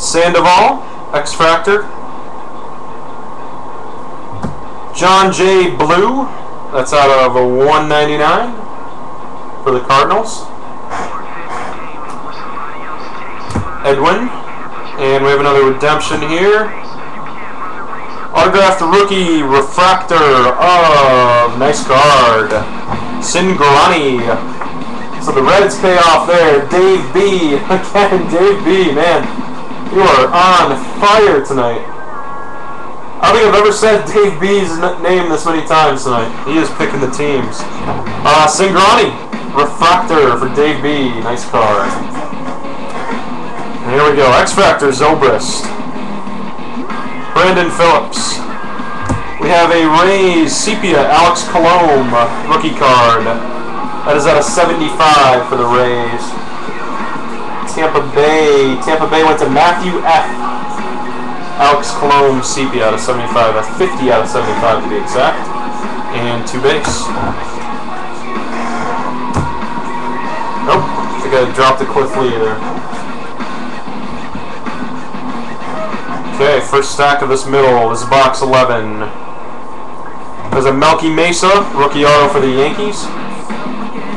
Sandoval, X Factor. Jon Jay Blue, that's out of a 199 for the Cardinals. Edwin. And we have another redemption here. Autographed rookie refractor of nice card. Cingrani. So the Reds pay off there. Dave B. <laughs> Again, Dave B. Man, you are on fire tonight. I don't think I've ever said Dave B's name this many times tonight. He is picking the teams. Uh, Cingrani. Refractor for Dave B. Nice card. And here we go. X Factor Zobrist. Brandon Phillips. We have a Rays Sepia Alex Colome uh, rookie card. That is at a 75 for the Rays. Tampa Bay. Tampa Bay went to Matthew F. Alex Colome Sepia out of 75. That's 50 out of 75 to be exact. And two base. Nope. I think I dropped a Cliff Lee there. Okay, first stack of this middle. This is box 11. There's a Melky Mesa, rookie auto for the Yankees.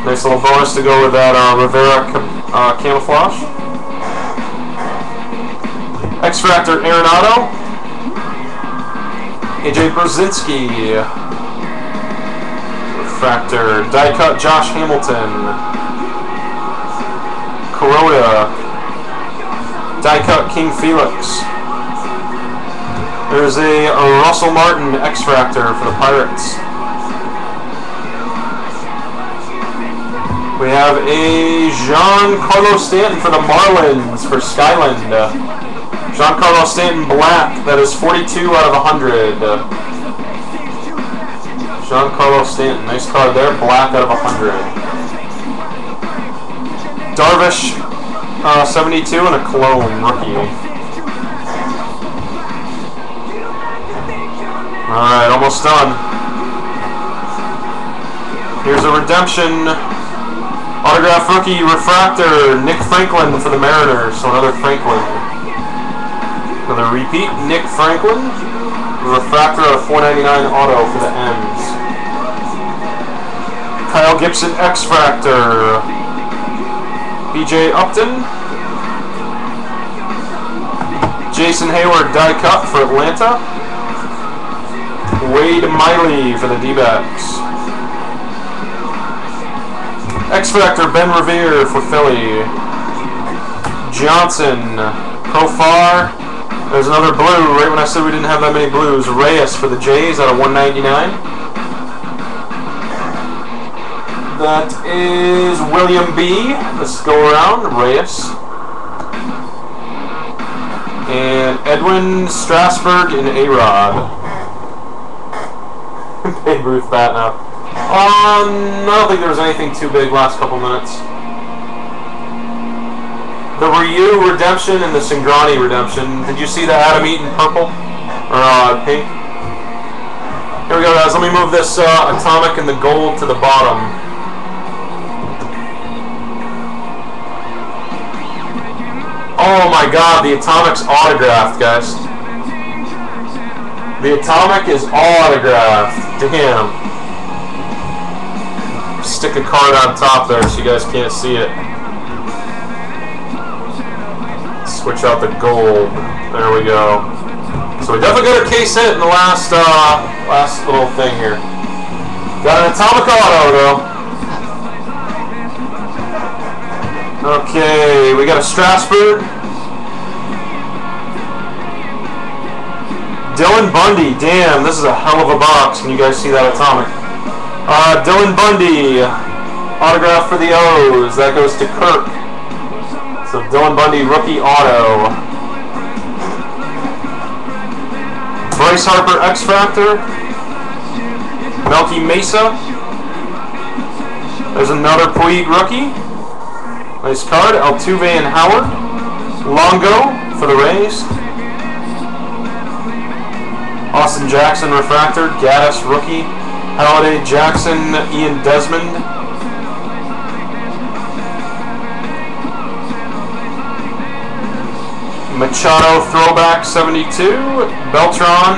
Nice little bonus to go with that uh, Rivera uh, camouflage. X Factor Arenado. AJ Pierzynski. Refractor Die Cut Josh Hamilton. Corona. Die Cut King Felix. There's a, a Russell Martin X-Fractor for the Pirates. We have a Giancarlo Stanton for the Marlins for Skyland. Giancarlo Stanton Black. That is 42 out of 100. Giancarlo Stanton. Nice card there. Black out of 100. Darvish, uh, 72, and a clone rookie. Alright, almost done. Here's a redemption autograph rookie refractor, Nick Franklin for the Mariners. So another Franklin. Another repeat, Nick Franklin. Refractor of 499 auto for the M's. Kyle Gibson X-Fractor. BJ Upton. Jason Heyward die cut for Atlanta. Wade Miley for the D-backs. X-Factor Ben Revere for Philly. Johnson. Profar. There's another blue, right when I said we didn't have that many blues. Reyes for the Jays out of 199. That is William B. Let's go around. Reyes. And Edwin Strasburg and A-Rod. Babe Ruth bat now. Um, I don't think there was anything too big last couple minutes. The Ryu redemption and the Cingrani redemption. Did you see the Adam Eaton purple? Or uh, pink? Here we go, guys. Let me move this uh, atomic and the gold to the bottom. Oh my god, the atomic's autographed, guys. The atomic is autographed. Damn. Stick a card on top there so you guys can't see it. Switch out the gold. There we go. So we definitely got a case hit in the last uh, last little thing here. Got an atomic auto though. Okay, we got a Strasburg. Dylan Bundy, damn, this is a hell of a box. Can you guys see that atomic? Uh, Dylan Bundy, autograph for the O's. That goes to Kirk. So Dylan Bundy, rookie auto. Bryce Harper, X Factor. Melky Mesa. There's another Puig rookie. Nice card. Altuve and Howard. Longo for the Rays. Austin Jackson refractor. Gattis rookie. Halladay Jackson. Ian Desmond. Machado throwback 72. Beltran.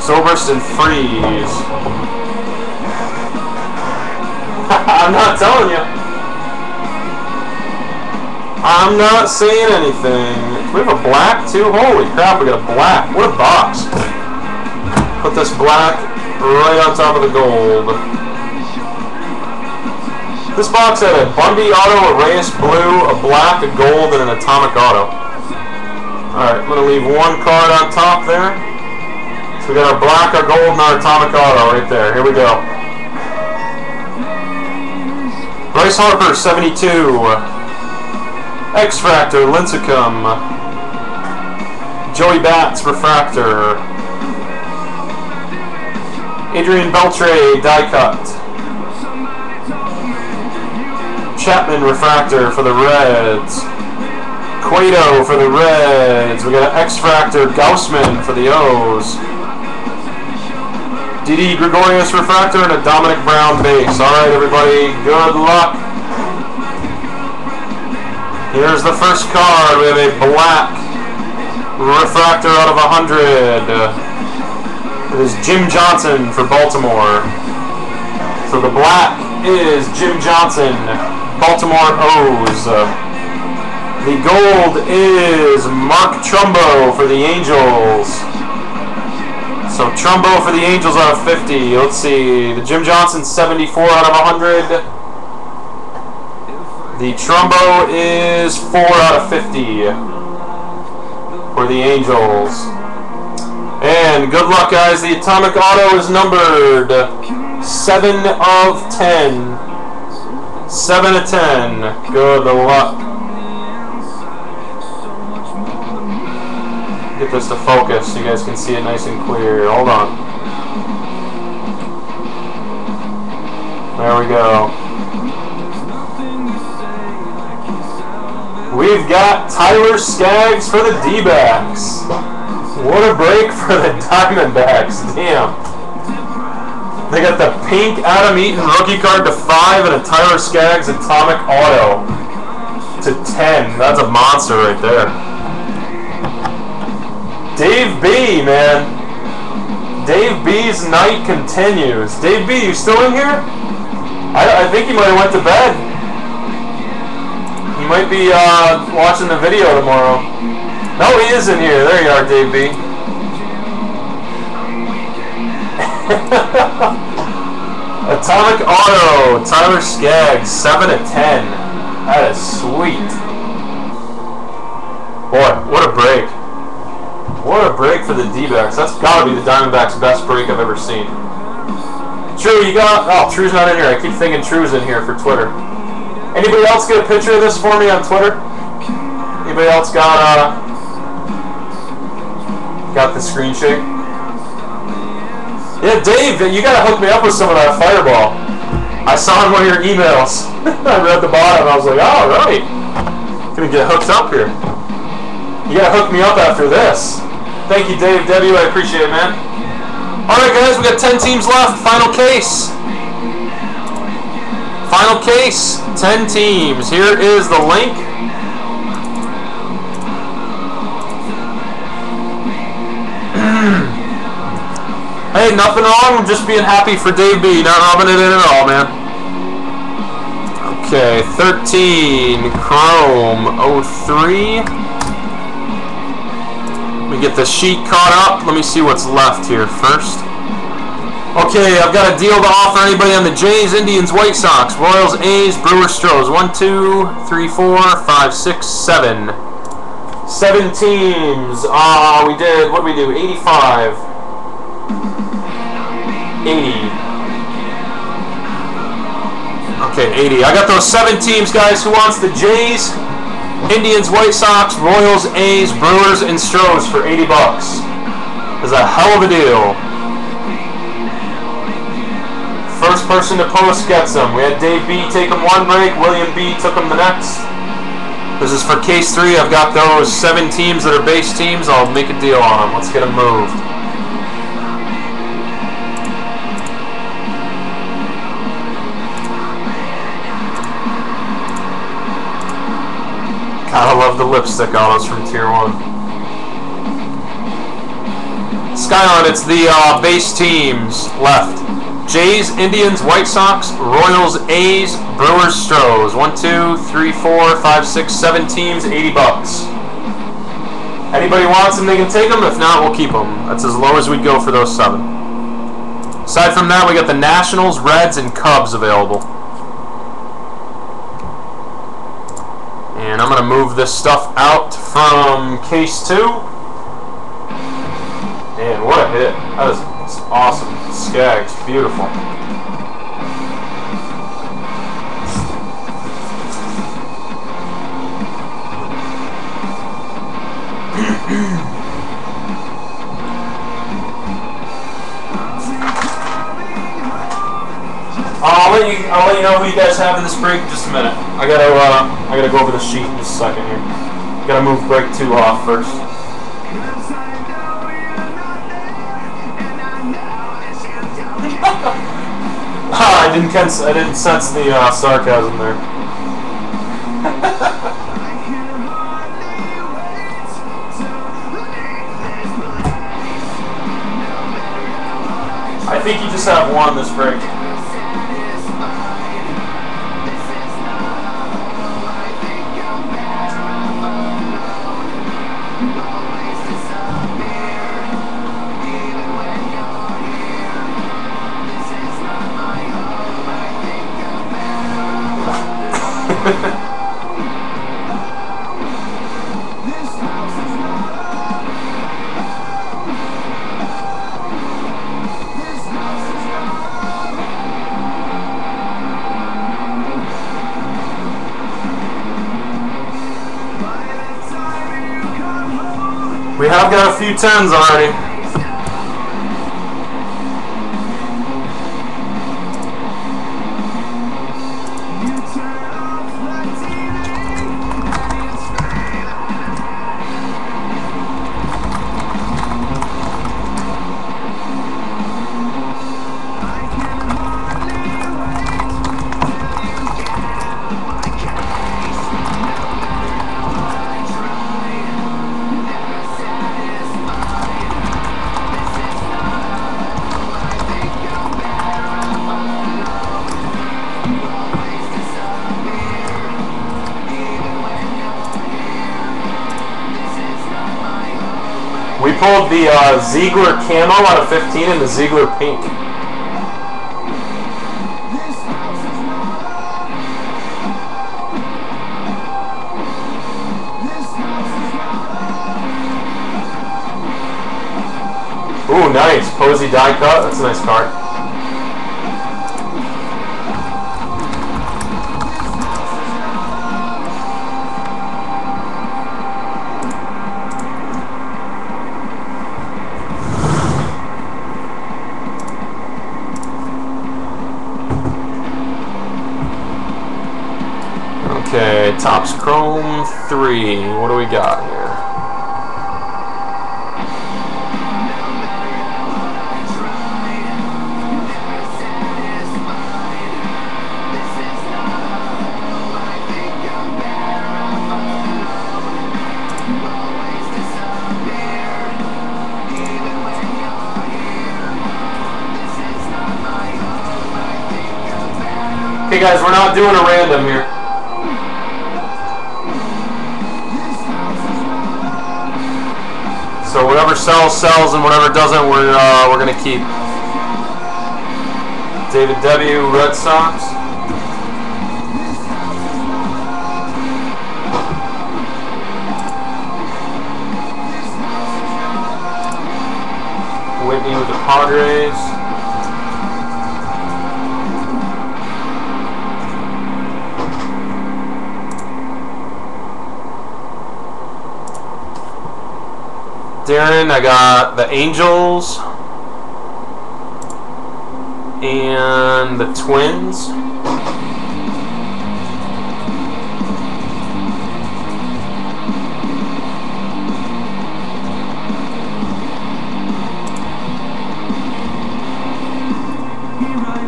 Zobrist and Freese. <laughs> I'm not telling you. I'm not saying anything. We have a black too? Holy crap, we got a black. What a box. Put this black right on top of the gold. This box had a Bundy auto, a Reyes blue, a black, a gold, and an atomic auto. Alright, I'm going to leave one card on top there. So we got our black, our gold, and our atomic auto right there. Here we go. Bryce Harper, 72. X Factor, Lincecum. Joey Bats, Refractor. Adrian Beltre, Die Cut. Chapman, Refractor for the Reds. Cueto for the Reds. We got an X-Fractor, Gausman for the O's. Didi Gregorius Refractor and a Domonic Brown base. Alright, everybody, good luck. Here's the first card. We have a black refractor out of 100. It is Jim Johnson for Baltimore. So the black is Jim Johnson, Baltimore O's. The gold is Mark Trumbo for the Angels. So Trumbo for the Angels out of 50. Let's see. The Jim Johnson 74 out of 100. The Trumbo is 4 out of 50 for the Angels. And good luck, guys. The Atomic Auto is numbered 7 of 10. 7 of 10. Good luck. get this to focus so you guys can see it nice and clear. Hold on. There we go. We've got Tyler Skaggs for the D-backs. What a break <laughs> for the Diamondbacks. Damn. They got the pink Adam Eaton rookie card to 5 and a Tyler Skaggs Atomic Auto to 10. That's a monster right there. Dave B, man. Dave B's night continues. Dave B, you still in here? I, I think he might have went to bed. He might be uh, watching the video tomorrow. No, he is in here. There you are, Dave B. <laughs> Atomic Auto, Tyler Skaggs, 7 of 10. That is sweet. Boy, what a break. What a break for the D-backs. That's got to be the Diamondbacks' best break I've ever seen. True, you got... Oh, True's not in here. I keep thinking True's in here for Twitter. Anybody else get a picture of this for me on Twitter? Anybody else got, uh... Got the screen shake? Yeah, Dave, you gotta hook me up with some of that Fireball. I saw in one of your emails. <laughs> I read the bottom I was like, all right. Gonna get hooked up here. You gotta hook me up after this. Thank you, Dave W. I appreciate it, man. Alright guys, we got 10 teams left. Final case. Final case. 10 teams. Here is the link. Hey, nothing wrong. I'm just being happy for Dave B. Not rubbing it in at all, man. Okay, 13. Chrome 03 get the sheet caught up. Let me see what's left here first. Okay, I've got a deal to offer anybody on the Jays, Indians, White Sox, Royals, A's, Brewers, Stros. One, two, three, four, five, six, seven. Seven teams. Ah, uh, we did, what did we do? 85. 80. Okay, 80. I got those seven teams, guys. Who wants the Jays? Indians, White Sox, Royals, A's, Brewers, and Stros for 80 bucks. Is a hell of a deal. First person to post gets them. We had Dave B take them one break, William B took them the next. This is for case three. I've got those seven teams that are base teams. I'll make a deal on them. Let's get them moved. I love the lipstick autos from Tier 1. Skyline, it's the uh, base teams left. Jays, Indians, White Sox, Royals, A's, Brewers, Stros. One, two, three, four, five, six, seven teams, 80 bucks. Anybody wants them, they can take them. If not, we'll keep them. That's as low as we'd go for those seven. Aside from that, we got the Nationals, Reds, and Cubs available. And I'm going to move this stuff out from case 2. And what a hit. That is awesome. Skaggs, beautiful. I'll let you. I'll let you know who you guys have in this break in just a minute. I gotta. Uh, I gotta go over the sheet in just a second here. Gotta move break two off first. <laughs> ah, I didn't. Sense, I didn't sense the uh, sarcasm there. <laughs> I think you just have one this break. We have got a few tens already. The uh, Ziegler camo out of 15 and the Ziegler pink. Ooh, nice. Posey die cut. That's a nice card. 3. What do we got here? Okay, guys, we're not doing a random here. Sells, sells, and whatever doesn't, we're uh, we're gonna keep. David W. Red Sox. Whitney with the Padres. Darren, I got the Angels and the Twins.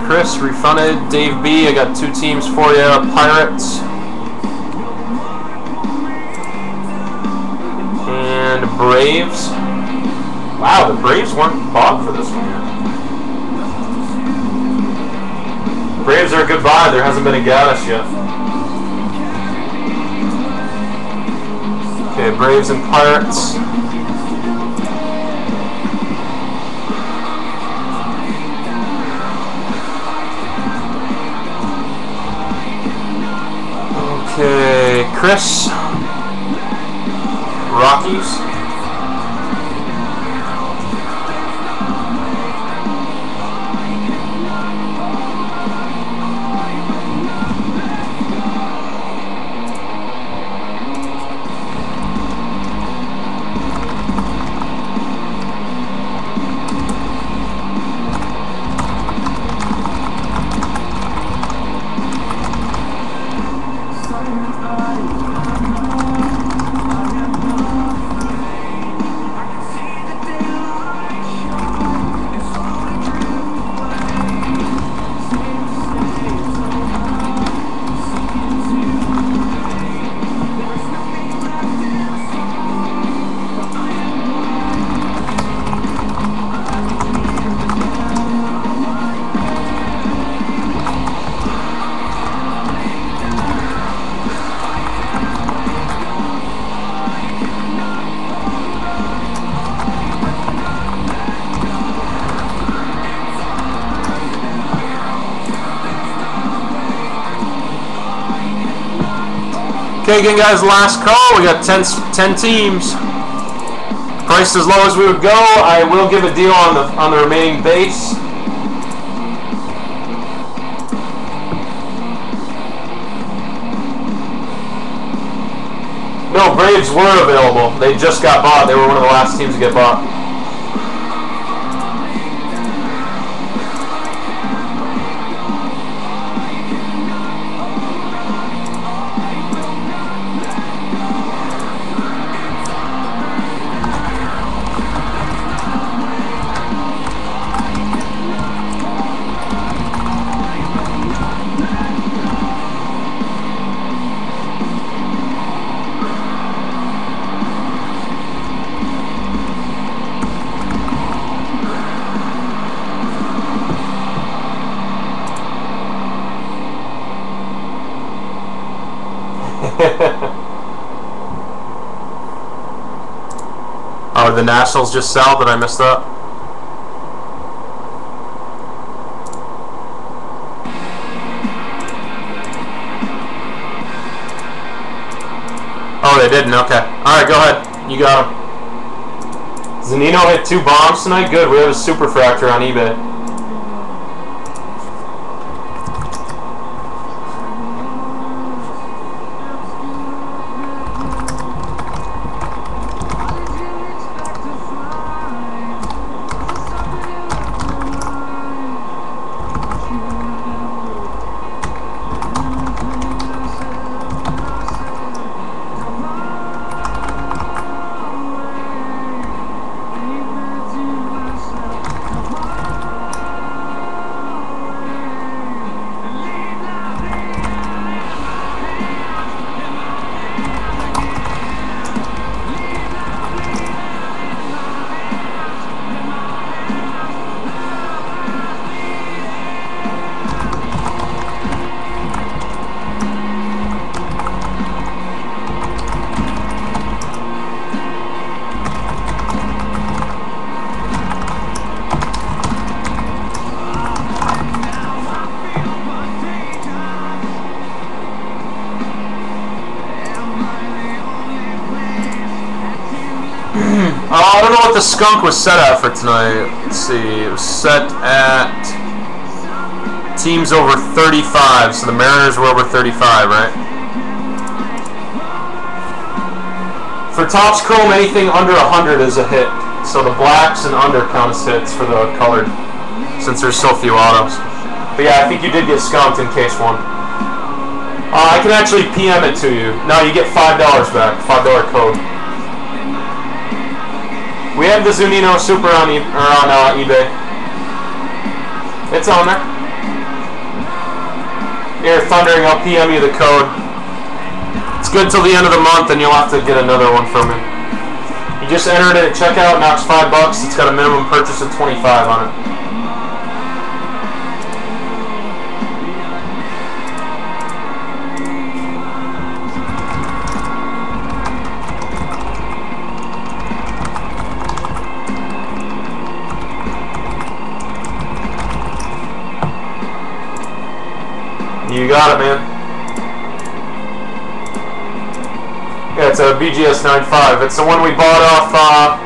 Chris refunded. Dave B, I got two teams for you. Pirates Braves. Wow, the Braves weren't bought for this one yet. Braves are a good buy. There hasn't been a Gattis yet. Okay, Braves and Pirates. Okay, Chris. Again, guys, last call. We got 10, 10 teams. Priced as low as we would go. I will give a deal on the on the remaining base. No, Braves were available. They just got bought. They were one of the last teams to get bought. The Nationals just sell? Did I miss that? Oh, they didn't. Okay. All right, go ahead. You got him. Zunino hit two bombs tonight. Good. We have a superfractor on eBay. Skunk was set at for tonight. Let's see. It was set at teams over 35. So the Mariners were over 35, right? For Topps Chrome, anything under 100 is a hit. So the blacks and under count as hits for the colored, since there's so few autos. But yeah, I think you did get skunked in case one. Uh, I can actually PM it to you. No, you get $5 back. $5 code. We have the Zunino Super on, e or on uh, eBay. It's on there. Here, Thundering, I'll PM you the code. It's good till the end of the month, and you'll have to get another one from me. You just entered it at checkout, knocks five bucks. It's got a minimum purchase of 25 on it. A BGS 95. It's the one we bought off uh,